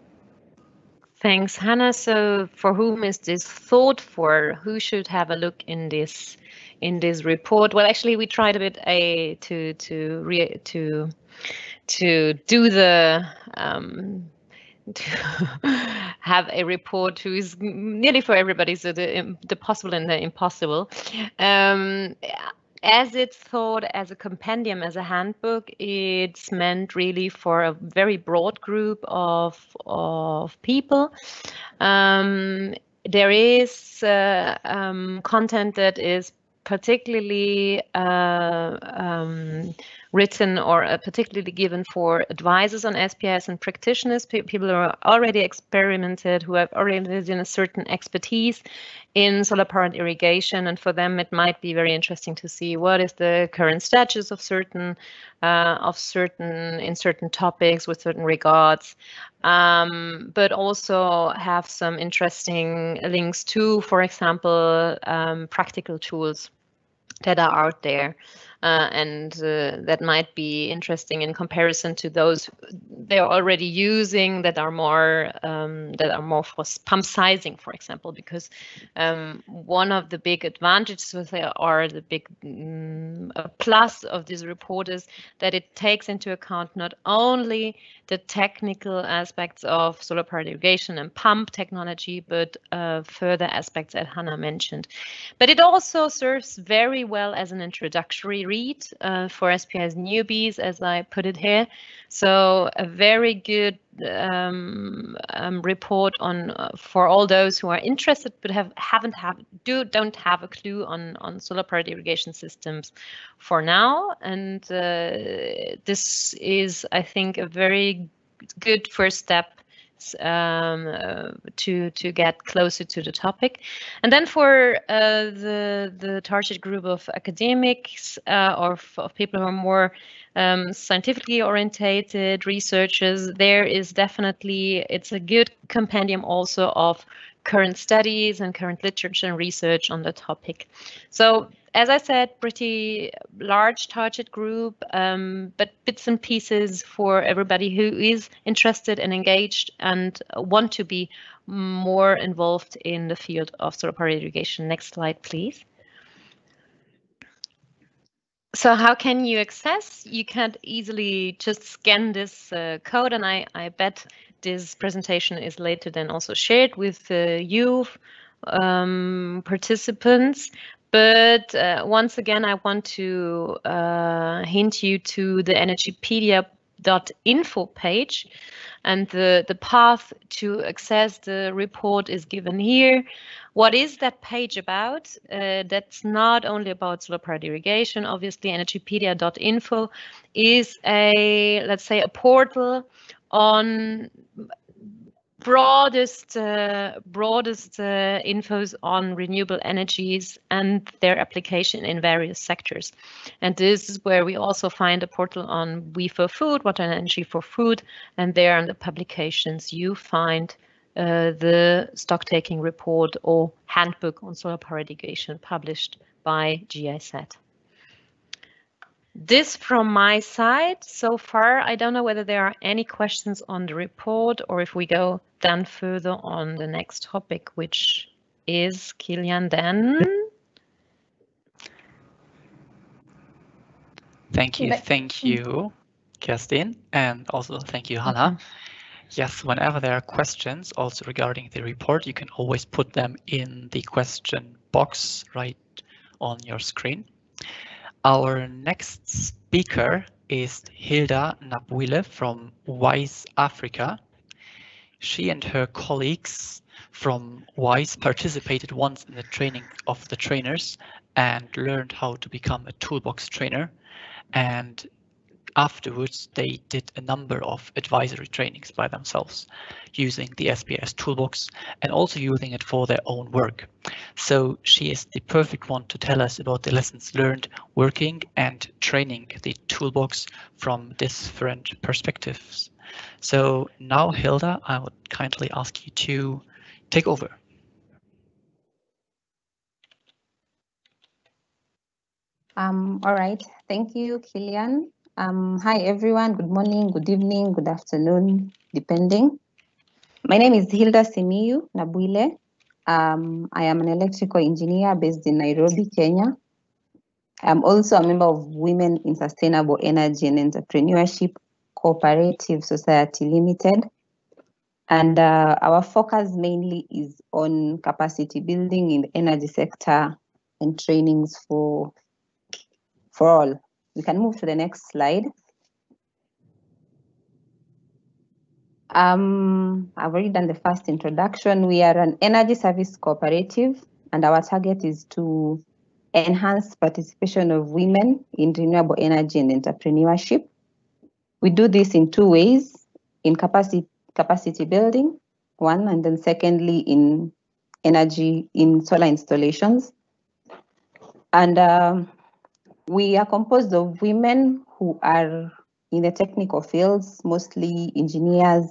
Thanks, Hannah. So for whom is this thought for? Who should have a look in this in this report? Well, actually, we tried a bit a to to re, to to do the um, to have a report who is nearly for everybody, so the the possible and the impossible. Um, as it's thought as a compendium, as a handbook, it's meant really for a very broad group of, of people. Um, there is uh, um, content that is particularly uh, um, written or uh, particularly given for advisors on SPIS and practitioners, people who are already experimented, who have already in a certain expertise in solar powered irrigation. And for them, it might be very interesting to see what is the current status of certain uh, of certain in certain topics with certain regards, um, but also have some interesting links to, for example, um, practical tools that are out there uh, and uh, that might be interesting in comparison to those they're already using that are more um, that are more for pump sizing, for example, because um, one of the big advantages with it or the big um, plus of this report is that it takes into account not only the technical aspects of solar powered irrigation and pump technology, but uh, further aspects that Hannah mentioned. But it also serves very well as an introductory read uh, for SPIS newbies, as I put it here. So a very good um, um, report on uh, for all those who are interested but have haven't have do don't have a clue on on solar powered irrigation systems for now. And uh, this is, I think, a very good first step um, uh, to to get closer to the topic. And then for uh, the the target group of academics uh, or of people who are more um, scientifically orientated researchers, there is definitely it's a good compendium also of current studies and current literature and research on the topic. So as I said, pretty large target group, um, but bits and pieces for everybody who is interested and engaged and want to be more involved in the field of solar power irrigation. Next slide, please. So how can you access? You can easily just scan this uh, code, and I, I bet this presentation is later then also shared with uh, you um, participants. But uh, once again, I want to uh, hint you to the Energypedia .info page and the, the path to access the report is given here. What is that page about? Uh, that's not only about solar powered irrigation. Obviously, energypedia.info is a, let's say, a portal on broadest uh, broadest uh, infos on renewable energies and their application in various sectors. And this is where we also find a portal on We for Food, Water and Energy for Food, and there in the publications you find uh, the stock taking report or handbook on solar power irrigation published by GIZ. This from my side so far. I don't know whether there are any questions on the report or if we go then further on the next topic, which is Kilian then. Thank you, thank you, Kerstin, and also thank you, Hannah. Mm-hmm. Yes, whenever there are questions also regarding the report, you can always put them in the question box right on your screen. Our next speaker is Hilda Nabuile from WISE Africa. She and her colleagues from WISE participated once in the training of the trainers and learned how to become a toolbox trainer. And afterwards, they did a number of advisory trainings by themselves using the SPIS toolbox and also using it for their own work. So she is the perfect one to tell us about the lessons learned working and training the toolbox from different perspectives. So now, Hilda, I would kindly ask you to take over. Um, all right, thank you, Kilian. Um, hi, everyone. Good morning, good evening, good afternoon, depending. My name is Hilda Simiyu Nabuile. Um, I am an electrical engineer based in Nairobi, Kenya. I'm also a member of Women in Sustainable Energy and Entrepreneurship Cooperative Society Limited. And uh, our focus mainly is on capacity building in the energy sector and trainings for, for all. We can move to the next slide. Um, I've already done the first introduction. We are an energy service cooperative, and our target is to enhance participation of women in renewable energy and entrepreneurship. We do this in two ways, in capacity, capacity building, one, and then secondly, in energy, in solar installations. And um, we are composed of women who are in the technical fields, mostly engineers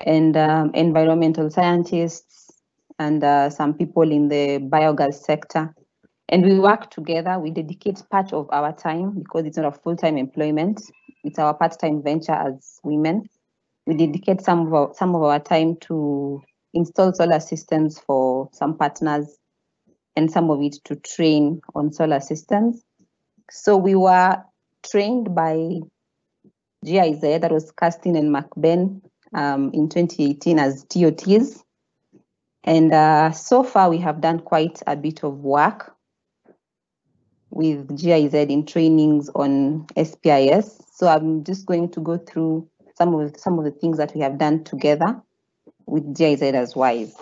and um, environmental scientists and uh, some people in the biogas sector. And we work together. We dedicate part of our time because it's not a full-time employment. It's our part-time venture as women. We dedicate some of our, some of our time to install solar systems for some partners and some of it to train on solar systems. So we were trained by GIZ, that was Kerstin and McBain um, in 2018 as TOTs. And uh, so far we have done quite a bit of work with GIZ in trainings on SPIS. So I'm just going to go through some of some of the things that we have done together with GIZ as WISE.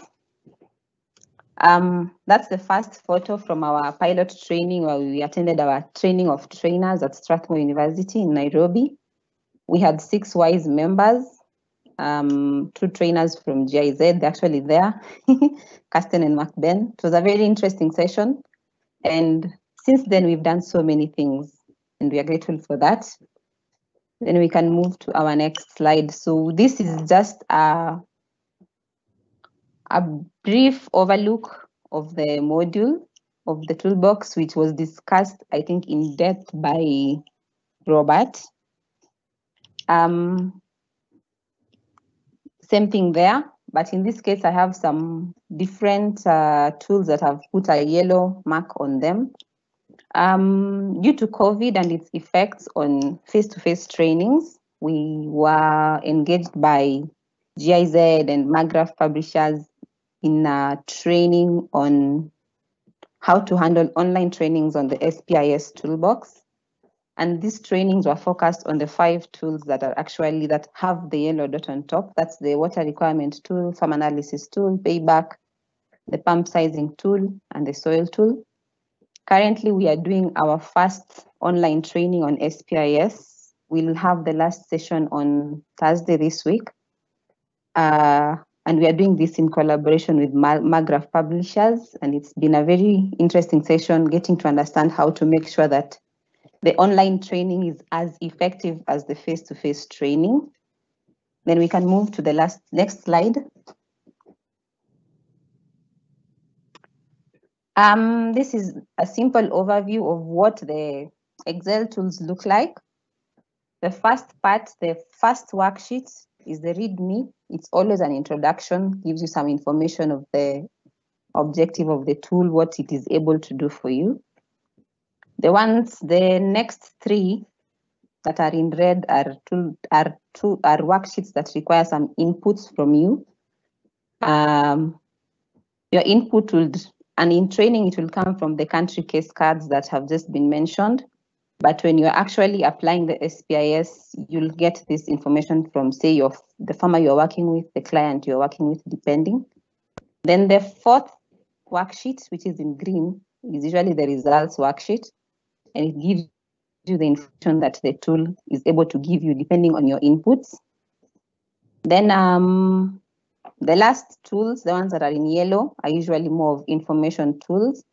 Um, that's the first photo from our pilot training where we attended our training of trainers at Strathmore University in Nairobi. We had six WISE members, um, two trainers from GIZ, they're actually there, Kerstin and Mark Ben. It was a very interesting session. And since then, we've done so many things, and we are grateful for that. Then we can move to our next slide. So this is just a a brief overlook of the module of the toolbox, which was discussed, I think, in depth by Robert. Um, same thing there, but in this case, I have some different uh, tools that have put a yellow mark on them. Um, due to COVID and its effects on face-to-face -face trainings, we were engaged by GIZ and MAGRAF publishers in training on how to handle online trainings on the SPIS toolbox. And these trainings were focused on the five tools that are actually that have the yellow dot on top. That's the water requirement tool, farm analysis tool, payback, the pump sizing tool, and the soil tool. Currently, we are doing our first online training on SPIS. We'll have the last session on Thursday this week. Uh, and we are doing this in collaboration with Maggraph Publishers. And it's been a very interesting session getting to understand how to make sure that the online training is as effective as the face-to-face -face training. Then we can move to the last next slide. Um, this is a simple overview of what the Excel tools look like. The first part, the first worksheet is the README. It's always an introduction, gives you some information of the objective of the tool, what it is able to do for you. The ones, the next three that are in red are two, are two, are worksheets that require some inputs from you. Um, your input will, and in training, it will come from the country case cards that have just been mentioned. But when you're actually applying the SPIS, you'll get this information from, say, your the farmer you're working with, the client you're working with, depending. Then the fourth worksheet, which is in green, is usually the results worksheet, and it gives you the information that the tool is able to give you depending on your inputs. Then um, the last tools, the ones that are in yellow, are usually more of information tools,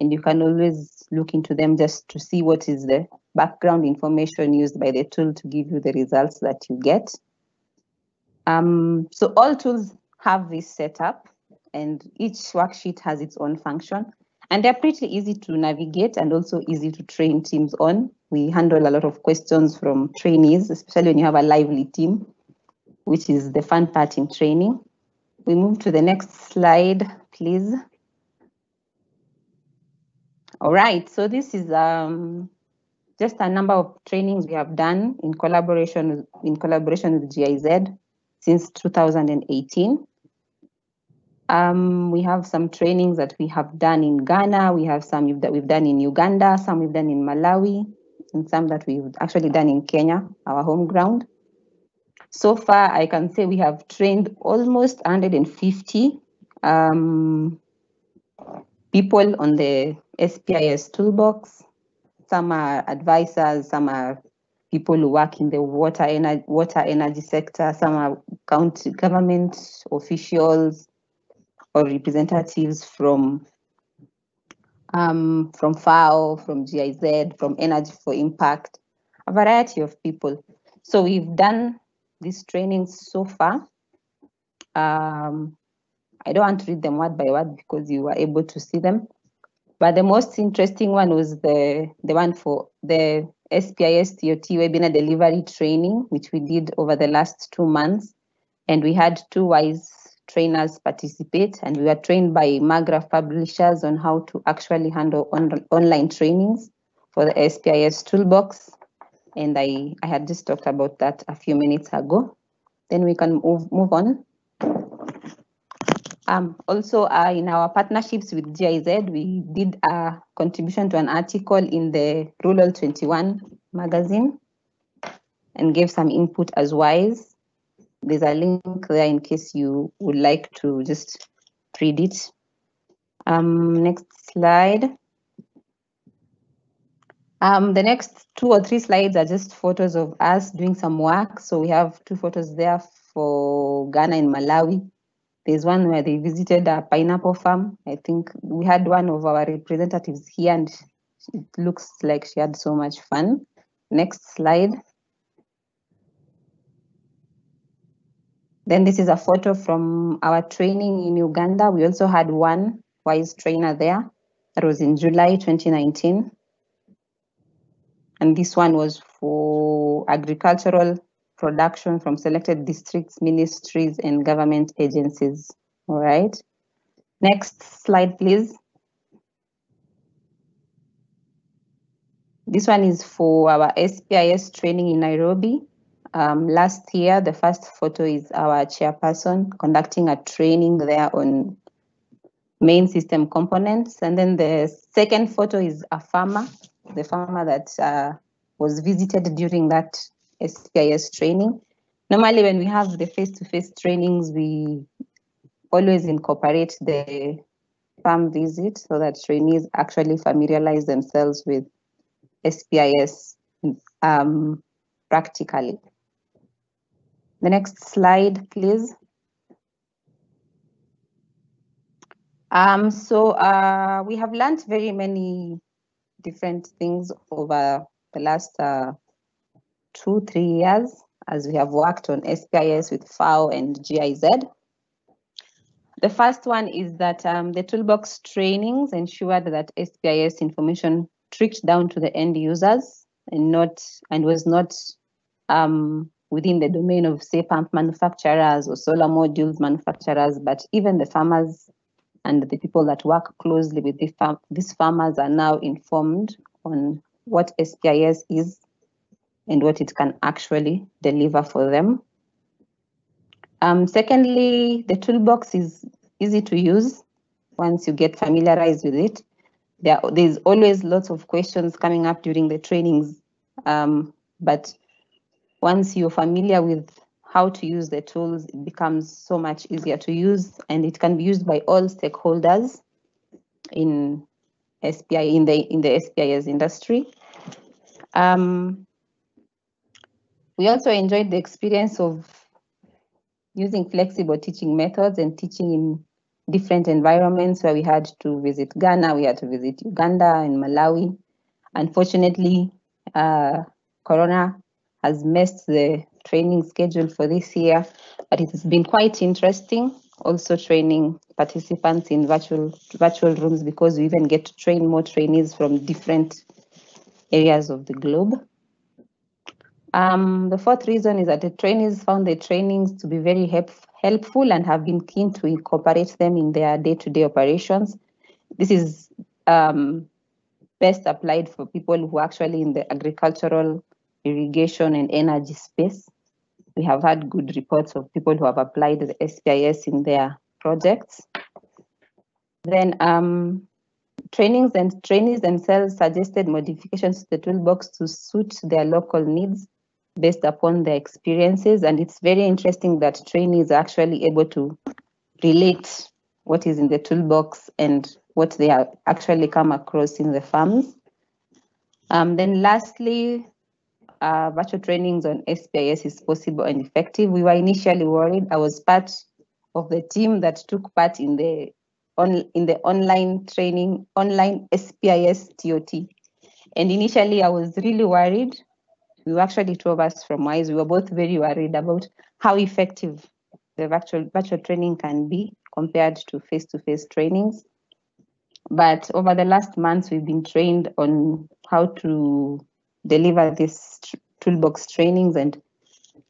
and you can always look into them just to see what is the background information used by the tool to give you the results that you get. Um, so all tools have this setup and each worksheet has its own function and they're pretty easy to navigate and also easy to train teams on. We handle a lot of questions from trainees, especially when you have a lively team, which is the fun part in training. We move to the next slide, please. All right, so this is um, just a number of trainings we have done in collaboration in collaboration with GIZ since 2018. Um, we have some trainings that we have done in Ghana. We have some that we've done in Uganda, some we've done in Malawi, and some that we've actually done in Kenya, our home ground. So far, I can say we have trained almost 150 um, people on the SPIS toolbox. Some are advisors, some are people who work in the water energy, water energy sector, some are county government officials or representatives from um, from FAO, from GIZ, from Energy for Impact, a variety of people. So we've done these trainings so far. Um, I don't want to read them word by word because you were able to see them. But the most interesting one was the, the one for the SPIS TOT webinar delivery training, which we did over the last two months. And we had two WISE trainers participate, and we were trained by Maggraph publishers on how to actually handle on, online trainings for the SPIS toolbox. And I, I had just talked about that a few minutes ago. Then we can move, move on. Um, also, uh, in our partnerships with GIZ, we did a contribution to an article in the Rural 21 magazine and gave some input as WISE. There's a link there in case you would like to just read it. Um, next slide. Um, the next two or three slides are just photos of us doing some work. So we have two photos there for Ghana and Malawi there's one where they visited a pineapple farm. I think we had one of our representatives here and it looks like she had so much fun. Next slide. Then this is a photo from our training in Uganda. We also had one WISE trainer there. That was in July 2019. And this one was for agricultural production from selected districts, ministries, and government agencies. All right. Next slide, please. This one is for our SPIS training in Nairobi. Um, last year, the first photo is our chairperson conducting a training there on main system components. And then the second photo is a farmer, the farmer that uh, was visited during that SPIS training. Normally, when we have the face-to-face -face trainings, we always incorporate the farm visit so that trainees actually familiarize themselves with SPIS um, practically. The next slide, please. Um, so uh, we have learned very many different things over the last uh, two, three years as we have worked on SPIS with FAO and GIZ. The first one is that um, the toolbox trainings ensured that SPIS information tricked down to the end users and not and was not um, within the domain of say pump manufacturers or solar modules manufacturers, but even the farmers and the people that work closely with the farm, these farmers are now informed on what SPIS is and what it can actually deliver for them. Um, secondly, the toolbox is easy to use once you get familiarized with it. There, there's always lots of questions coming up during the trainings, um, but once you're familiar with how to use the tools, it becomes so much easier to use and it can be used by all stakeholders in SPI in the in the SPIS industry. Um, we also enjoyed the experience of using flexible teaching methods and teaching in different environments where we had to visit Ghana, we had to visit Uganda and Malawi. Unfortunately, uh, Corona has messed the training schedule for this year, but it has been quite interesting. Also training participants in virtual virtual rooms because we even get to train more trainees from different areas of the globe. Um, the fourth reason is that the trainees found the trainings to be very help, helpful and have been keen to incorporate them in their day-to-day operations. This is um, best applied for people who are actually in the agricultural irrigation and energy space. We have had good reports of people who have applied the SPIS in their projects. Then um, trainings and trainees themselves suggested modifications to the toolbox to suit their local needs based upon their experiences. And it's very interesting that trainees are actually able to relate what is in the toolbox and what they actually come across in the farms. Um, then lastly, uh, virtual trainings on SPIS is possible and effective. We were initially worried. I was part of the team that took part in the on in the online training, online SPIS TOT. And initially I was really worried. We were actually two of us from WISE. We were both very worried about how effective the virtual virtual training can be compared to face-to-face -face trainings. But over the last months, we've been trained on how to deliver these toolbox trainings and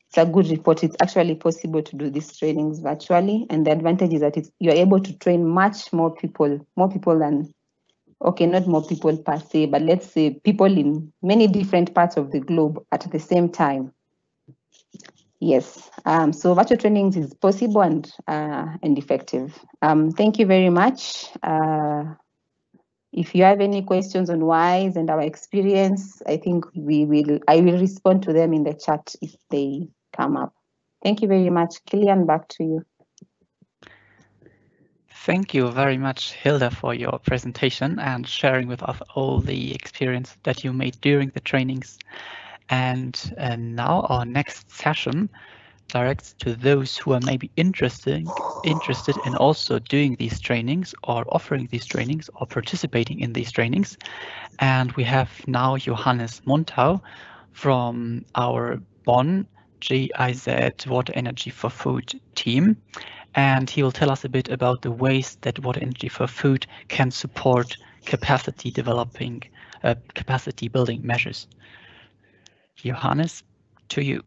it's a good report. It's actually possible to do these trainings virtually. And the advantage is that you're able to train much more people, more people than, okay, not more people per se, but let's say people in many different parts of the globe at the same time. Yes, um, so virtual trainings is possible and, uh, and effective. Um, thank you very much. Uh, if you have any questions on WISE and our experience, I think we will. I will respond to them in the chat if they come up. Thank you very much. Kilian, back to you. Thank you very much, Hilda, for your presentation and sharing with us all the experience that you made during the trainings. And uh, now our next session directs to those who are maybe interested interested in also doing these trainings or offering these trainings or participating in these trainings. And we have now Johannes Montau from our Bonn GIZ Water Energy for Food team. And he will tell us a bit about the ways that Water Energy for Food can support capacity developing, uh, capacity building measures. Johannes, to you.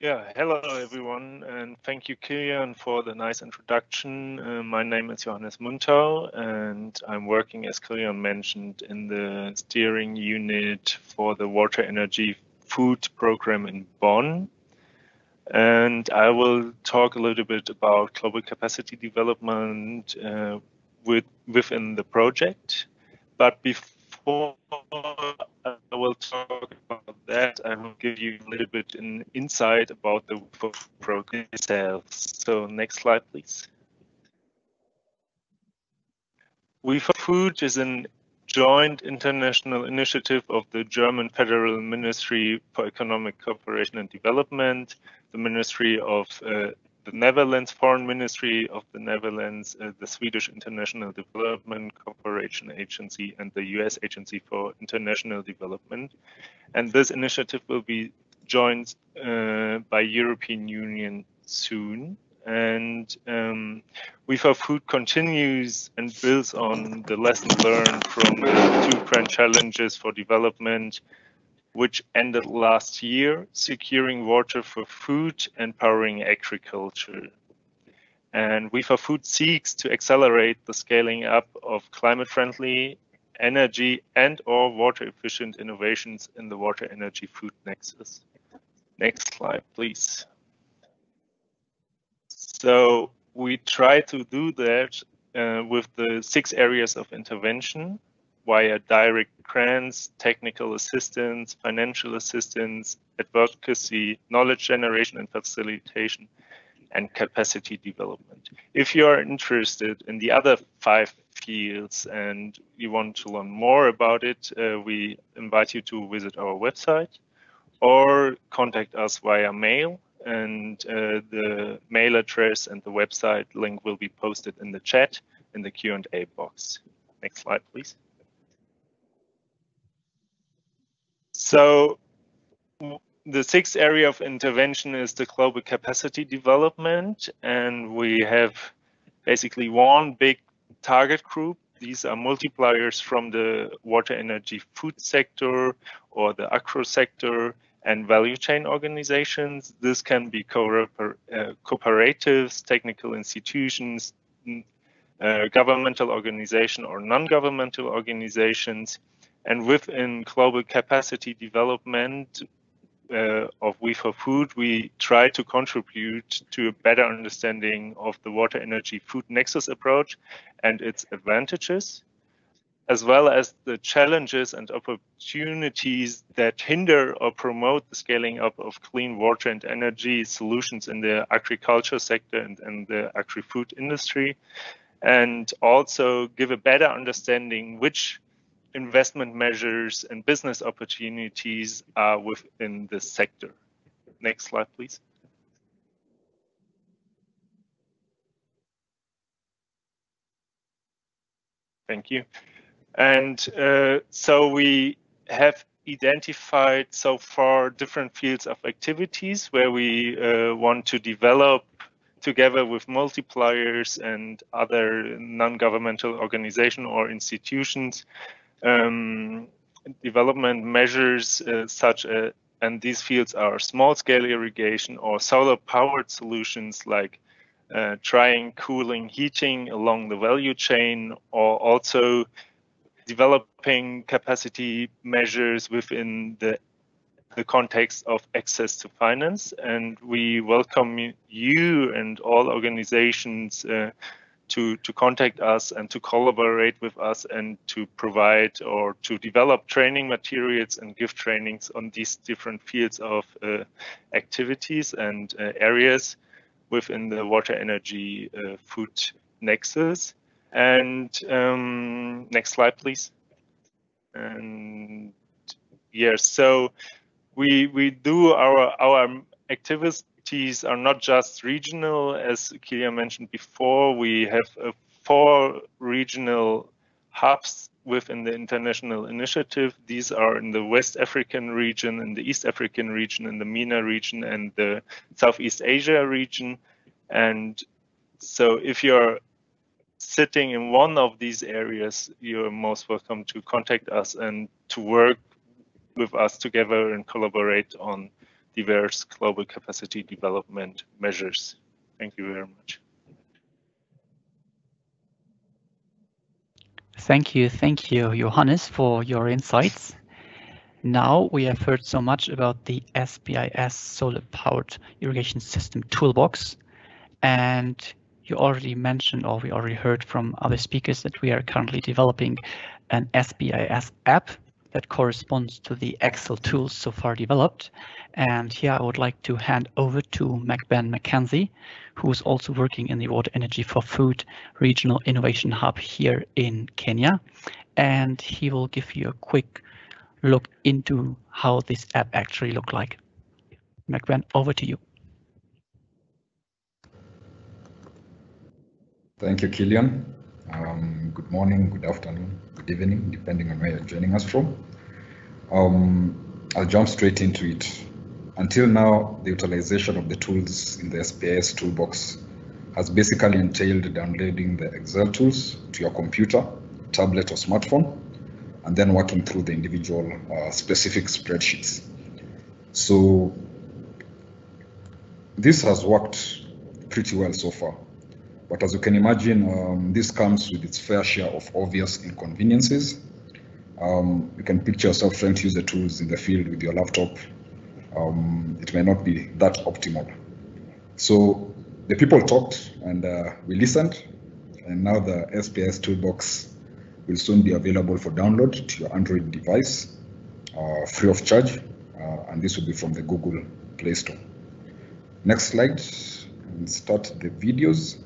Yeah, hello everyone, and thank you, Kilian, for the nice introduction. Uh, my name is Johannes Muntau, and I'm working, as Kilian mentioned, in the steering unit for the Water Energy Food Program in Bonn. And I will talk a little bit about global capacity development uh, with, within the project. But before I will talk about that, I will give you a little bit an insight about the program itself. So next slide, please. We Food is an joint international initiative of the German Federal Ministry for Economic Cooperation and Development, the Ministry of uh, the Netherlands Foreign Ministry of the Netherlands, uh, the Swedish International Development Cooperation Agency, and the US Agency for International Development. And this initiative will be joined uh, by European Union soon. And um, We for Food continues and builds on the lesson learned from the two grand challenges for development which ended last year, securing water for food and powering agriculture. And We for Food seeks to accelerate the scaling up of climate-friendly energy and or water efficient innovations in the water energy food nexus. Next slide, please. So we try to do that uh, with the six areas of intervention via direct grants, technical assistance, financial assistance, advocacy, knowledge generation and facilitation, and capacity development. If you are interested in the other five fields and you want to learn more about it, uh, we invite you to visit our website or contact us via mail and uh, the mail address and the website link will be posted in the chat in the Q&A box. Next slide, please. So the sixth area of intervention is the global capacity development, and we have basically one big target group. These are multipliers from the water, energy, food sector or the agro sector and value chain organizations. This can be uh, cooperatives, technical institutions, uh, governmental organization or non-governmental organizations. And within global capacity development uh, of We for Food, we try to contribute to a better understanding of the water, energy, food nexus approach and its advantages, as well as the challenges and opportunities that hinder or promote the scaling up of clean water and energy solutions in the agriculture sector and, and the agri-food industry, and also give a better understanding which investment measures and business opportunities are within this sector. Next slide, please. Thank you. And uh, so we have identified so far different fields of activities where we uh, want to develop together with multipliers and other non-governmental organizations or institutions um, development measures uh, such as, and these fields are small scale irrigation or solar powered solutions like uh, trying cooling heating along the value chain or also developing capacity measures within the the context of access to finance and we welcome you and all organizations uh, to, to contact us and to collaborate with us and to provide or to develop training materials and give trainings on these different fields of uh, activities and uh, areas within the water, energy, uh, food nexus. And um, next slide, please. And yes, so we we do our our activities are not just regional, as Kilian mentioned before. We have uh, four regional hubs within the international initiative. These are in the West African region, in the East African region, in the MENA region, and the Southeast Asia region. And so if you're sitting in one of these areas, you're most welcome to contact us and to work with us together and collaborate on diverse global capacity development measures. Thank you very much. Thank you, thank you, Johannes, for your insights. Now we have heard so much about the SPIS solar powered irrigation system toolbox, and you already mentioned or we already heard from other speakers that we are currently developing an SPIS app that corresponds to the Excel tools so far developed. And here I would like to hand over to McBen McKenzie, who is also working in the Water Energy for Food Regional Innovation Hub here in Kenya. And he will give you a quick look into how this app actually look like. McBen, over to you. Thank you, Kilian. Um, good morning, good afternoon, good evening, depending on where you're joining us from. Um, I'll jump straight into it. Until now, the utilization of the tools in the SPIS toolbox has basically entailed downloading the Excel tools to your computer, tablet, or smartphone, and then working through the individual uh, specific spreadsheets. So this has worked pretty well so far. But as you can imagine, um, this comes with its fair share of obvious inconveniences. Um, you can picture yourself trying to use the tools in the field with your laptop. Um, it may not be that optimal. So the people talked and uh, we listened, and now the SPIS toolbox will soon be available for download to your Android device, uh, free of charge, uh, and this will be from the Google Play Store. Next slide, and start the videos.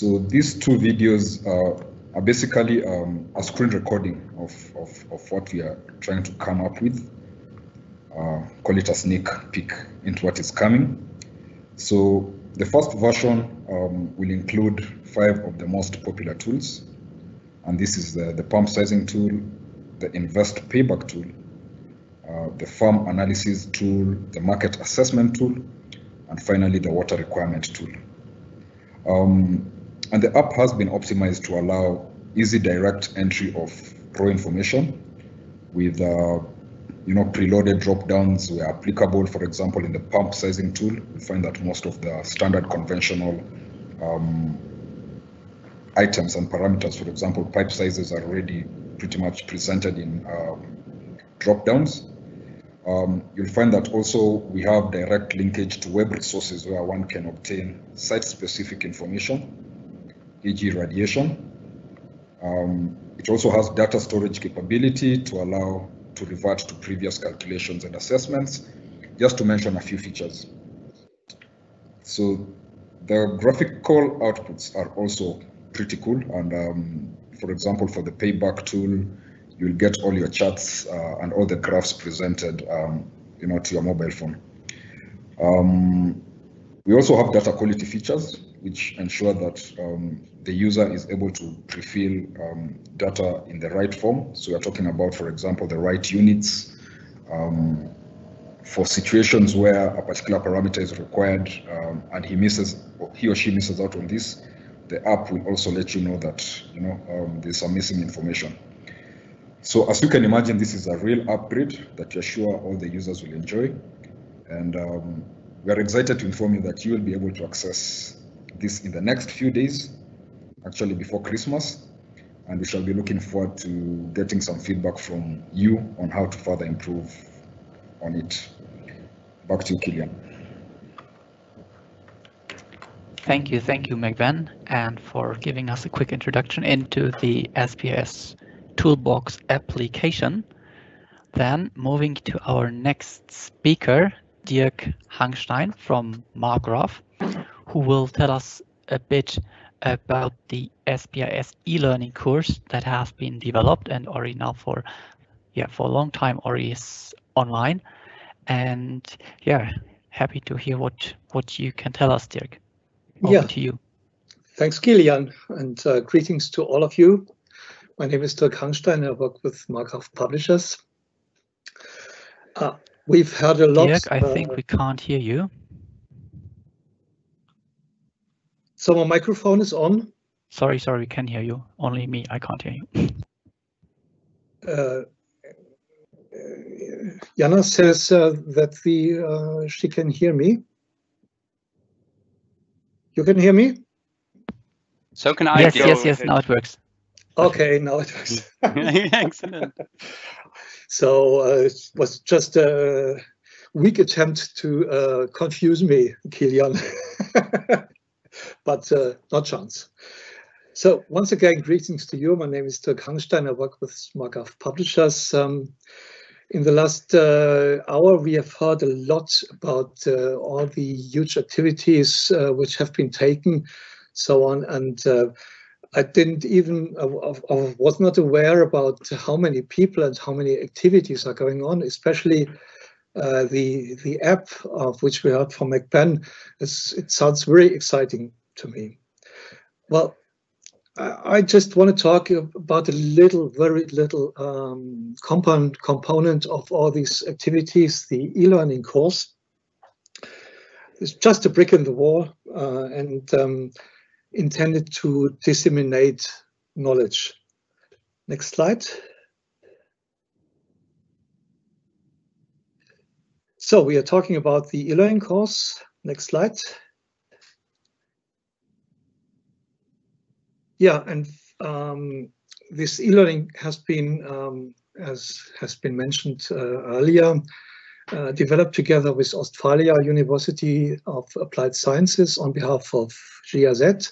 So these two videos are, are basically um, a screen recording of, of, of what we are trying to come up with. Uh, call it a sneak peek into what is coming. So the first version um, will include five of the most popular tools. And this is the, the pump sizing tool, the invest payback tool, uh, the farm analysis tool, the market assessment tool, and finally the water requirement tool. Um, and the app has been optimized to allow easy direct entry of raw information with uh, you know preloaded drop downs where applicable. For example, in the pump sizing tool, you find that most of the standard conventional um, items and parameters, for example, pipe sizes are already pretty much presented in um, drop downs. Um, you'll find that also we have direct linkage to web resources where one can obtain site-specific information, e.g. radiation. Um, it also has data storage capability to allow to revert to previous calculations and assessments, just to mention a few features. So the graphical outputs are also pretty cool. And um, for example, for the payback tool, you'll get all your charts uh, and all the graphs presented, um, you know, to your mobile phone. Um, we also have data quality features, which ensure that um, the user is able to pre-fill um, data in the right form. So we're talking about, for example, the right units. Um, for situations where a particular parameter is required um, and he misses, he or she misses out on this, the app will also let you know that you know um, there's some missing information. So as you can imagine, this is a real upgrade that you're sure all the users will enjoy. And um, we are excited to inform you that you will be able to access this in the next few days, actually before Christmas. And we shall be looking forward to getting some feedback from you on how to further improve on it. Back to you, Kilian. Thank you, thank you, McBen, and for giving us a quick introduction into the SPIS Toolbox application. Then moving to our next speaker, Dirk Hangstein from Margraf, who will tell us a bit about the SPIS e-learning course that has been developed and already now for yeah for a long time already is online. And yeah, happy to hear what what you can tell us, Dirk. Over yeah. to you. Thanks, Kilian, and uh, greetings to all of you. My name is Dirk Hangstein. I work with Margraf Publishers. Uh, we've heard a lot. Dirk, I think we can't hear you. So my microphone is on. Sorry, sorry, we can hear you. Only me, I can't hear you. Uh, Jana says uh, that the uh, she can hear me. You can hear me? So can I. yes, Joe. yes, yes. Now it works. Okay, now it works. Excellent. so uh, it was just a weak attempt to uh, confuse me, Kilian, but uh, not chance. So once again, greetings to you. My name is Dirk Hangstein. I work with Margraf Publishers. Um, in the last uh, hour, we have heard a lot about uh, all the huge activities uh, which have been taken, so on. And uh, I didn't even, I, I, was not aware about how many people and how many activities are going on, especially uh, the the app of which we heard from McBen. It's, it sounds very exciting to me. Well, I just want to talk about a little, very little um, component component of all these activities, the e-learning course. It's just a brick in the wall uh, and um, intended to disseminate knowledge. Next slide. So we are talking about the e-learning course. Next slide. Yeah, and um, this e-learning has been, um, as has been mentioned uh, earlier, uh, developed together with Ostfalia University of Applied Sciences on behalf of GIZ.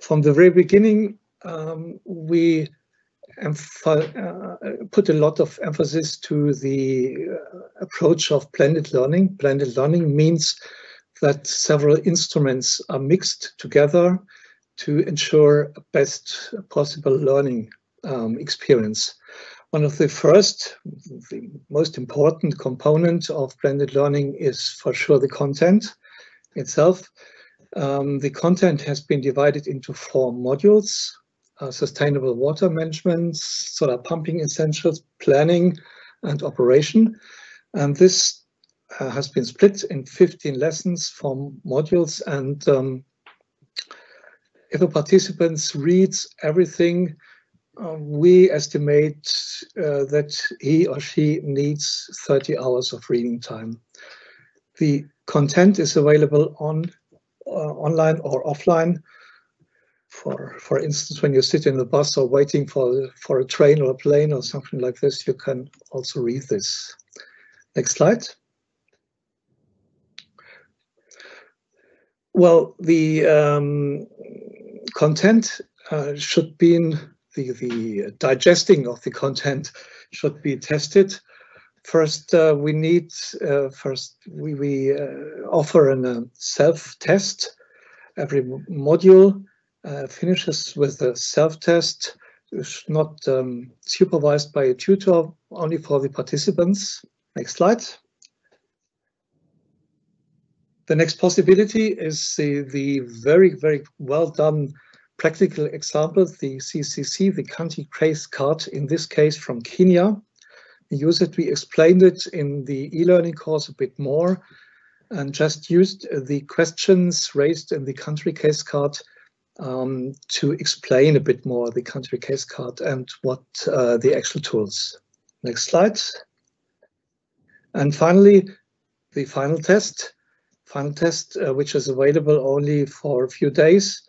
From the very beginning, um, we uh, put a lot of emphasis to the approach of blended learning. Blended learning means that several instruments are mixed together to ensure best possible learning um, experience. One of the first, the most important component of blended learning is for sure the content itself. Um, the content has been divided into four modules, uh, sustainable water management, solar pumping essentials, planning and operation. And this uh, has been split in 15 lessons from modules and um, if a participant reads everything, uh, we estimate uh, that he or she needs 30 hours of reading time. The content is available on uh, online or offline. For, for instance, when you sit in the bus or waiting for, for a train or a plane or something like this, you can also read this. Next slide. Well, the um, content uh, should be in the, the digesting of the content should be tested. First, uh, we need, uh, first, we, we uh, offer a uh, self-test. Every module uh, finishes with a self-test. Not um, supervised by a tutor, only for the participants. Next slide. The next possibility is the, the very, very well done practical example, the CCC, the country case card, in this case from Kenya. We use it, we explained it in the e-learning course a bit more and just used the questions raised in the country case card um, to explain a bit more the country case card and what uh, the actual tools. Next slide. And finally, the final test final test, uh, which is available only for a few days.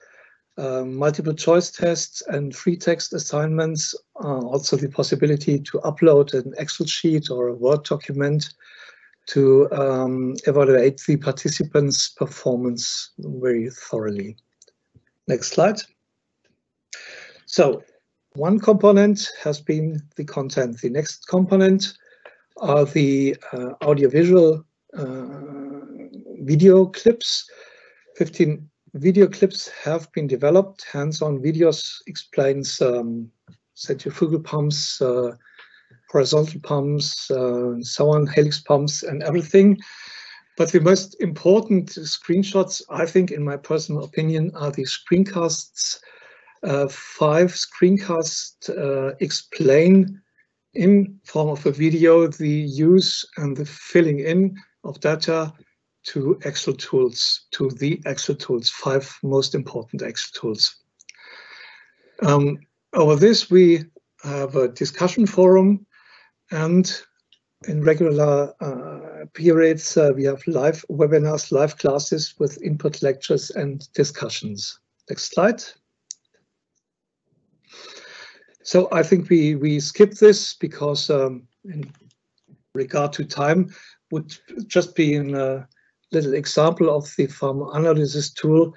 Um, multiple choice tests and free text assignments, uh, also the possibility to upload an Excel sheet or a Word document to um, evaluate the participants' performance very thoroughly. Next slide. So one component has been the content. The next component are the uh, audiovisual uh, video clips. 15 video clips have been developed. Hands-on videos explains um, centrifugal pumps, uh, horizontal pumps, uh, so on, helix pumps and everything. But the most important screenshots, I think, in my personal opinion, are the screencasts. Uh, five screencasts uh, explain in form of a video the use and the filling in of data to Excel tools, to the Excel tools, five most important Excel tools. Um, over this, we have a discussion forum and in regular uh, periods, uh, we have live webinars, live classes with input lectures and discussions. Next slide. So I think we, we skip this because um, in regard to time, would just be a little example of the farm analysis tool,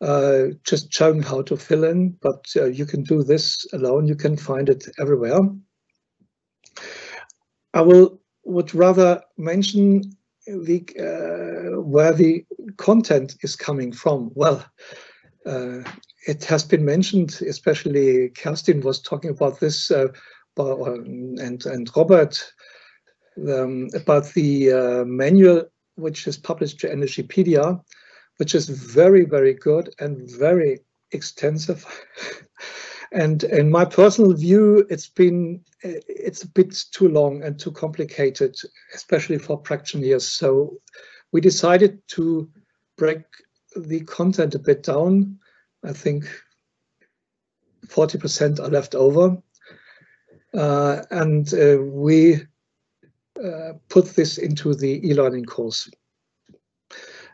uh, just showing how to fill in, but uh, you can do this alone. You can find it everywhere. I will would rather mention the uh, where the content is coming from. Well, uh, it has been mentioned, especially Kerstin was talking about this, uh, and and Robert um, about the uh, manual which is published to Energypedia, which is very very good and very extensive. and in my personal view, it's been it's a bit too long and too complicated, especially for practitioners. So we decided to break the content a bit down. I think 40% are left over. Uh, and uh, we uh, put this into the e-learning course.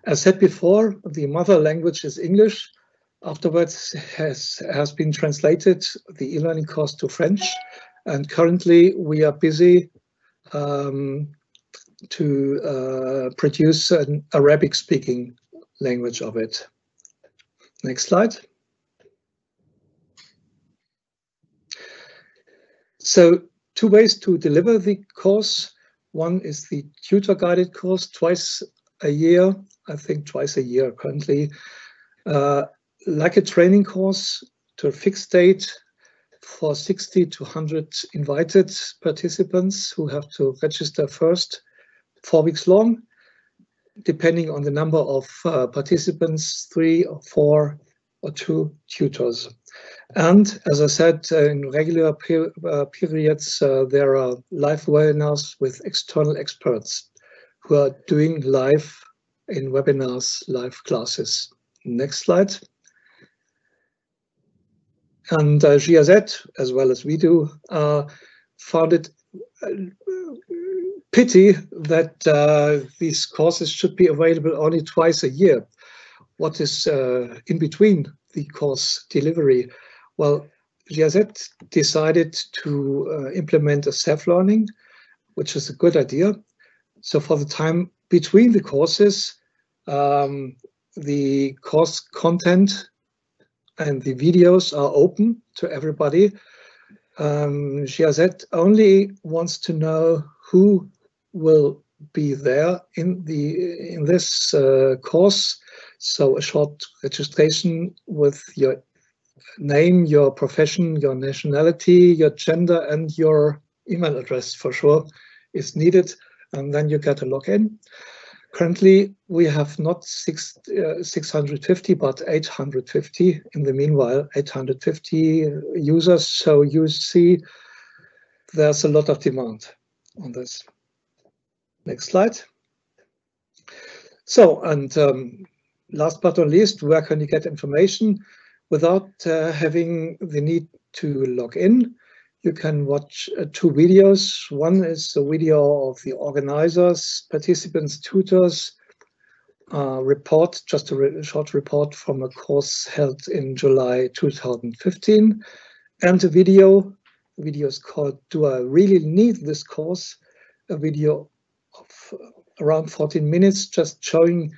As said before, the mother language is English. Afterwards has, has been translated the e-learning course to French. And currently we are busy um, to uh, produce an Arabic speaking language of it. Next slide. So two ways to deliver the course. One is the tutor guided course twice a year, I think twice a year currently, uh, like a training course to a fixed date for 60 to 100 invited participants who have to register first, four weeks long, depending on the number of uh, participants, three or four or two tutors. And as I said, uh, in regular per uh, periods, uh, there are live webinars with external experts who are doing live in webinars, live classes. Next slide. And uh, GIZ, as well as we do, found it uh, pity that uh, these courses should be available only twice a year. What is uh, in between the course delivery? Well, GIZ decided to uh, implement a self-learning, which is a good idea. So for the time between the courses, um, the course content and the videos are open to everybody. Um, GIZ only wants to know who will be there in the in this uh, course. So a short registration with your name, your profession, your nationality, your gender, and your email address for sure is needed, and then you get a login. Currently, we have not six, uh, 650, but 850 in the meanwhile, 850 users. So you see there's a lot of demand on this. Next slide. So, and um, last but not least, where can you get information without uh, having the need to log in? you can watch uh, two videos. One is a video of the organizers, participants, tutors, uh, report, just a re short report from a course held in July 2015, and a video. The video is called Do I Really Need This Course? A video around 14 minutes, just showing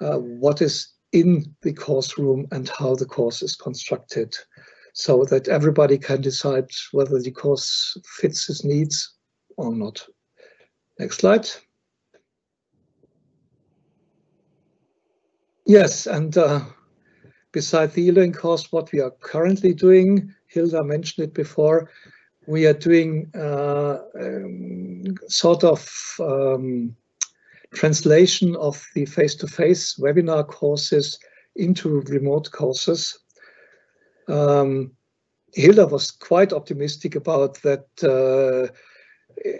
uh, what is in the course room and how the course is constructed so that everybody can decide whether the course fits his needs or not. Next slide. Yes, and uh, beside the e-learning course, what we are currently doing, Hilda mentioned it before, we are doing uh, um, sort of um, translation of the face-to-face -face webinar courses into remote courses. Um, Hilda was quite optimistic about that uh,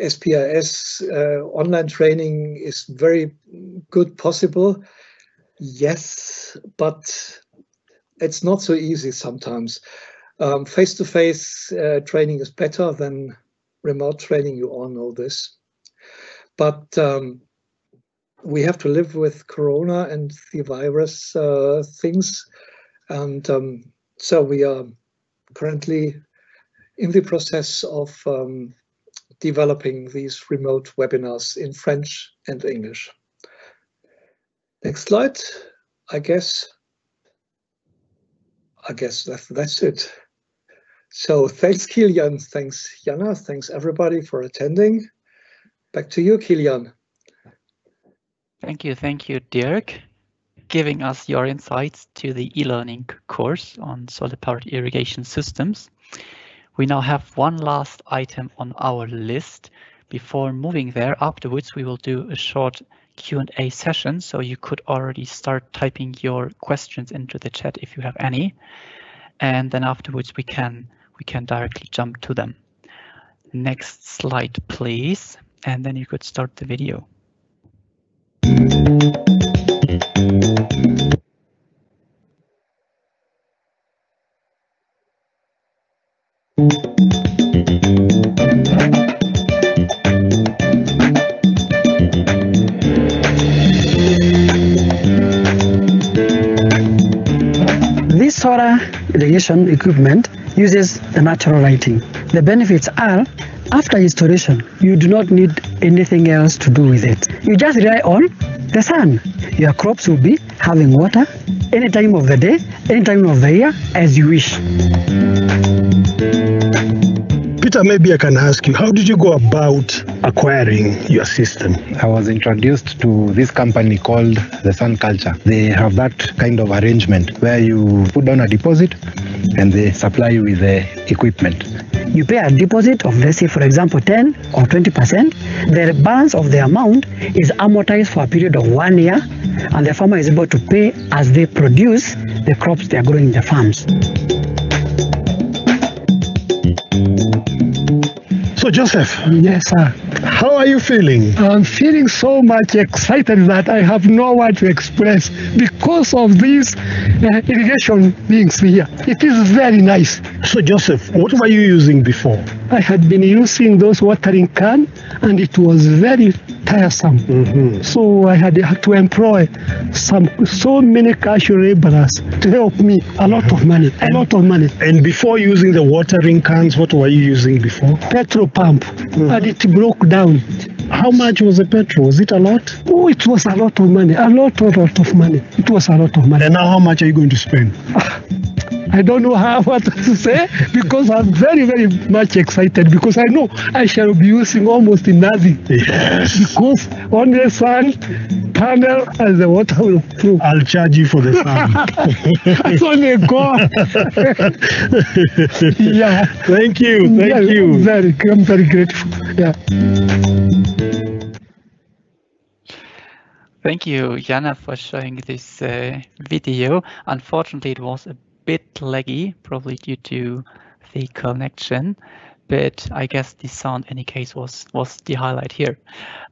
SPIS uh, online training is very good possible. Yes, but it's not so easy sometimes. Face-to-face um, -face, uh, training is better than remote training, you all know this. But um, we have to live with Corona and the virus uh, things. And um, so we are currently in the process of um, developing these remote webinars in French and English. Next slide. I guess I guess that's that's it. So thanks, Kilian. Thanks, Jana. Thanks, everybody, for attending. Back to you, Kilian. Thank you. Thank you, Dirk, giving us your insights to the e-learning course on solar-powered irrigation systems. We now have one last item on our list. Before moving there, afterwards, we will do a short Q&A session, so you could already start typing your questions into the chat if you have any. And then afterwards, we can we can directly jump to them. Next slide, please. And then you could start the video. Irrigation equipment uses the natural lighting. The benefits are after installation, you do not need anything else to do with it. You just rely on the sun. Your crops will be having water any time of the day, any time of the year, as you wish. Peter, maybe I can ask you, how did you go about acquiring your system? I was introduced to this company called the SunCulture. They have that kind of arrangement where you put down a deposit and they supply you with the equipment. You pay a deposit of, let's say, for example, 10 or 20%. The balance of the amount is amortized for a period of one year, and the farmer is able to pay as they produce the crops they are growing in the farms. So, Joseph. Yes, sir. How are you feeling? I'm feeling so much excited that I have no word to express because of these uh, irrigation things here. It is very nice. So, Joseph, what were you using before? I had been using those watering can, and it was very tiresome. Mm-hmm. So I had, had to employ some so many casual laborers to help me. A lot of money, a lot of money. And before using the watering cans, what were you using before? Petrol pump, and it broke down. How much was the petrol? Was it a lot? Oh, it was a lot of money, a lot, a lot of money. It was a lot of money. And now, how much are you going to spend? I don't know how what to say because I'm very, very much excited because I know I shall be using almost nothing. Yes. Because on the sun, panel, and the water will flow. I'll charge you for the sun. That's only God. yeah. Thank you. Thank Yeah, you. I'm very, I'm very grateful. Yeah. Thank you, Jana, for showing this uh, video. Unfortunately, it was a bit laggy, probably due to the connection, but I guess the sound, in any case, was was the highlight here.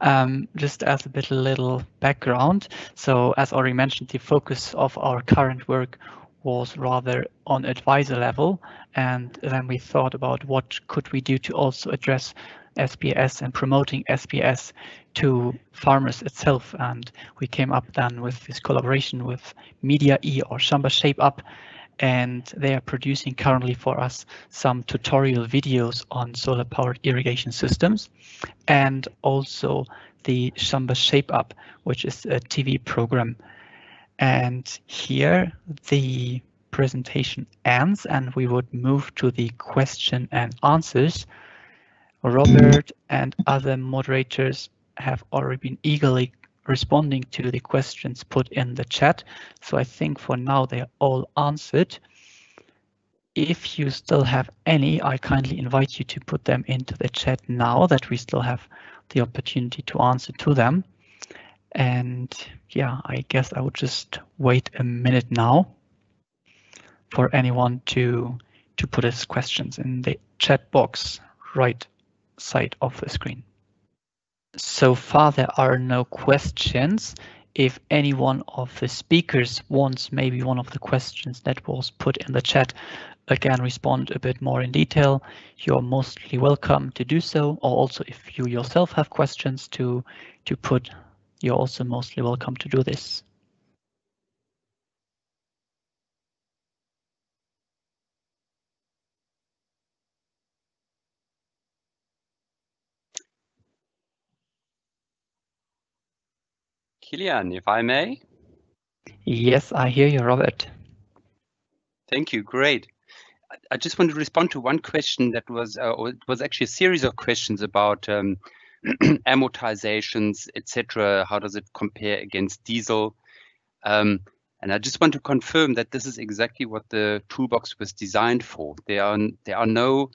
Um, just as a bit little background, so as already mentioned, the focus of our current work was rather on advisor level, and then we thought about what could we do to also address SPIS and promoting SPIS to farmers itself. And we came up then with this collaboration with Media E or Shamba Shape Up. And they are producing currently for us some tutorial videos on solar powered irrigation systems and also the Shamba Shape Up, which is a TV program. And here the presentation ends and we would move to the question and answers. Robert and other moderators have already been eagerly responding to the questions put in the chat. So I think for now they are all answered. If you still have any, I kindly invite you to put them into the chat now that we still have the opportunity to answer to them. And yeah, I guess I would just wait a minute now for anyone to to put his questions in the chat box right side of the screen. So far, there are no questions. If any one of the speakers wants maybe one of the questions that was put in the chat, again, respond a bit more in detail, you're mostly welcome to do so. Or also if you yourself have questions to, to put, you're also mostly welcome to do this. Kilian, if I may. Yes, I hear you, Robert. Thank you. Great. I just want to respond to one question that was, uh, it was actually a series of questions about um, amortizations, etc. How does it compare against diesel? Um, and I just want to confirm that this is exactly what the toolbox was designed for. There are there are no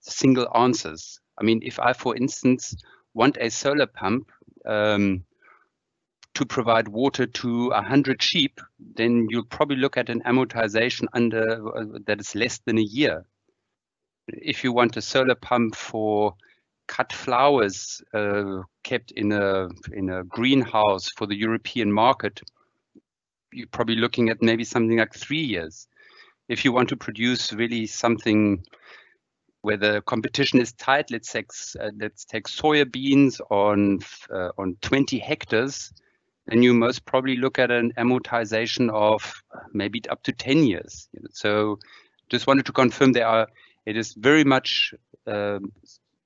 single answers. I mean, if I, for instance, want a solar pump um, to provide water to 100 sheep, then you'll probably look at an amortization under uh, that is less than a year. If you want a solar pump for cut flowers uh, kept in a in a greenhouse for the European market, you're probably looking at maybe something like three years. If you want to produce really something where the competition is tight, let's take uh, let's take soybeans on uh, on 20 hectares, then you most probably look at an amortization of maybe up to 10 years. So, just wanted to confirm there are. It is very much um,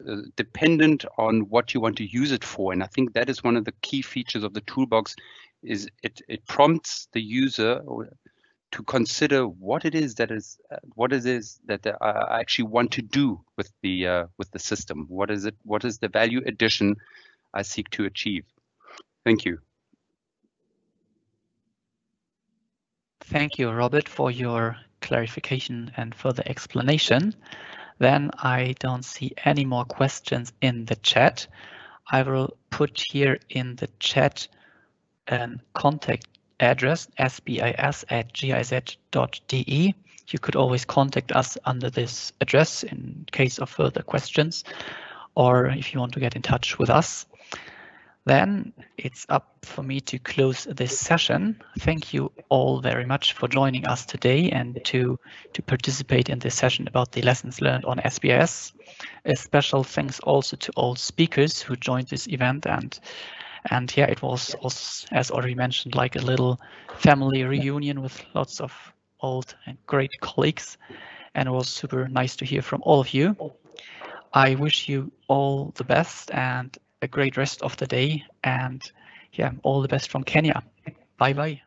uh, dependent on what you want to use it for, and I think that is one of the key features of the toolbox. Is it it prompts the user to consider what it is that is what it is that I actually want to do with the uh, with the system. What is it? What is the value addition I seek to achieve? Thank you. Thank you, Robert, for your clarification and further explanation. Then I don't see any more questions in the chat. I will put here in the chat an contact address spis at giz.de. You could always contact us under this address in case of further questions or if you want to get in touch with us. Then it's up for me to close this session. Thank you all very much for joining us today and to, to participate in this session about the lessons learned on SPIS. A special thanks also to all speakers who joined this event and and yeah, it was, was, as already mentioned, like a little family reunion with lots of old and great colleagues. And it was super nice to hear from all of you. I wish you all the best and a great rest of the day. And yeah, all the best from Kenya. Bye bye.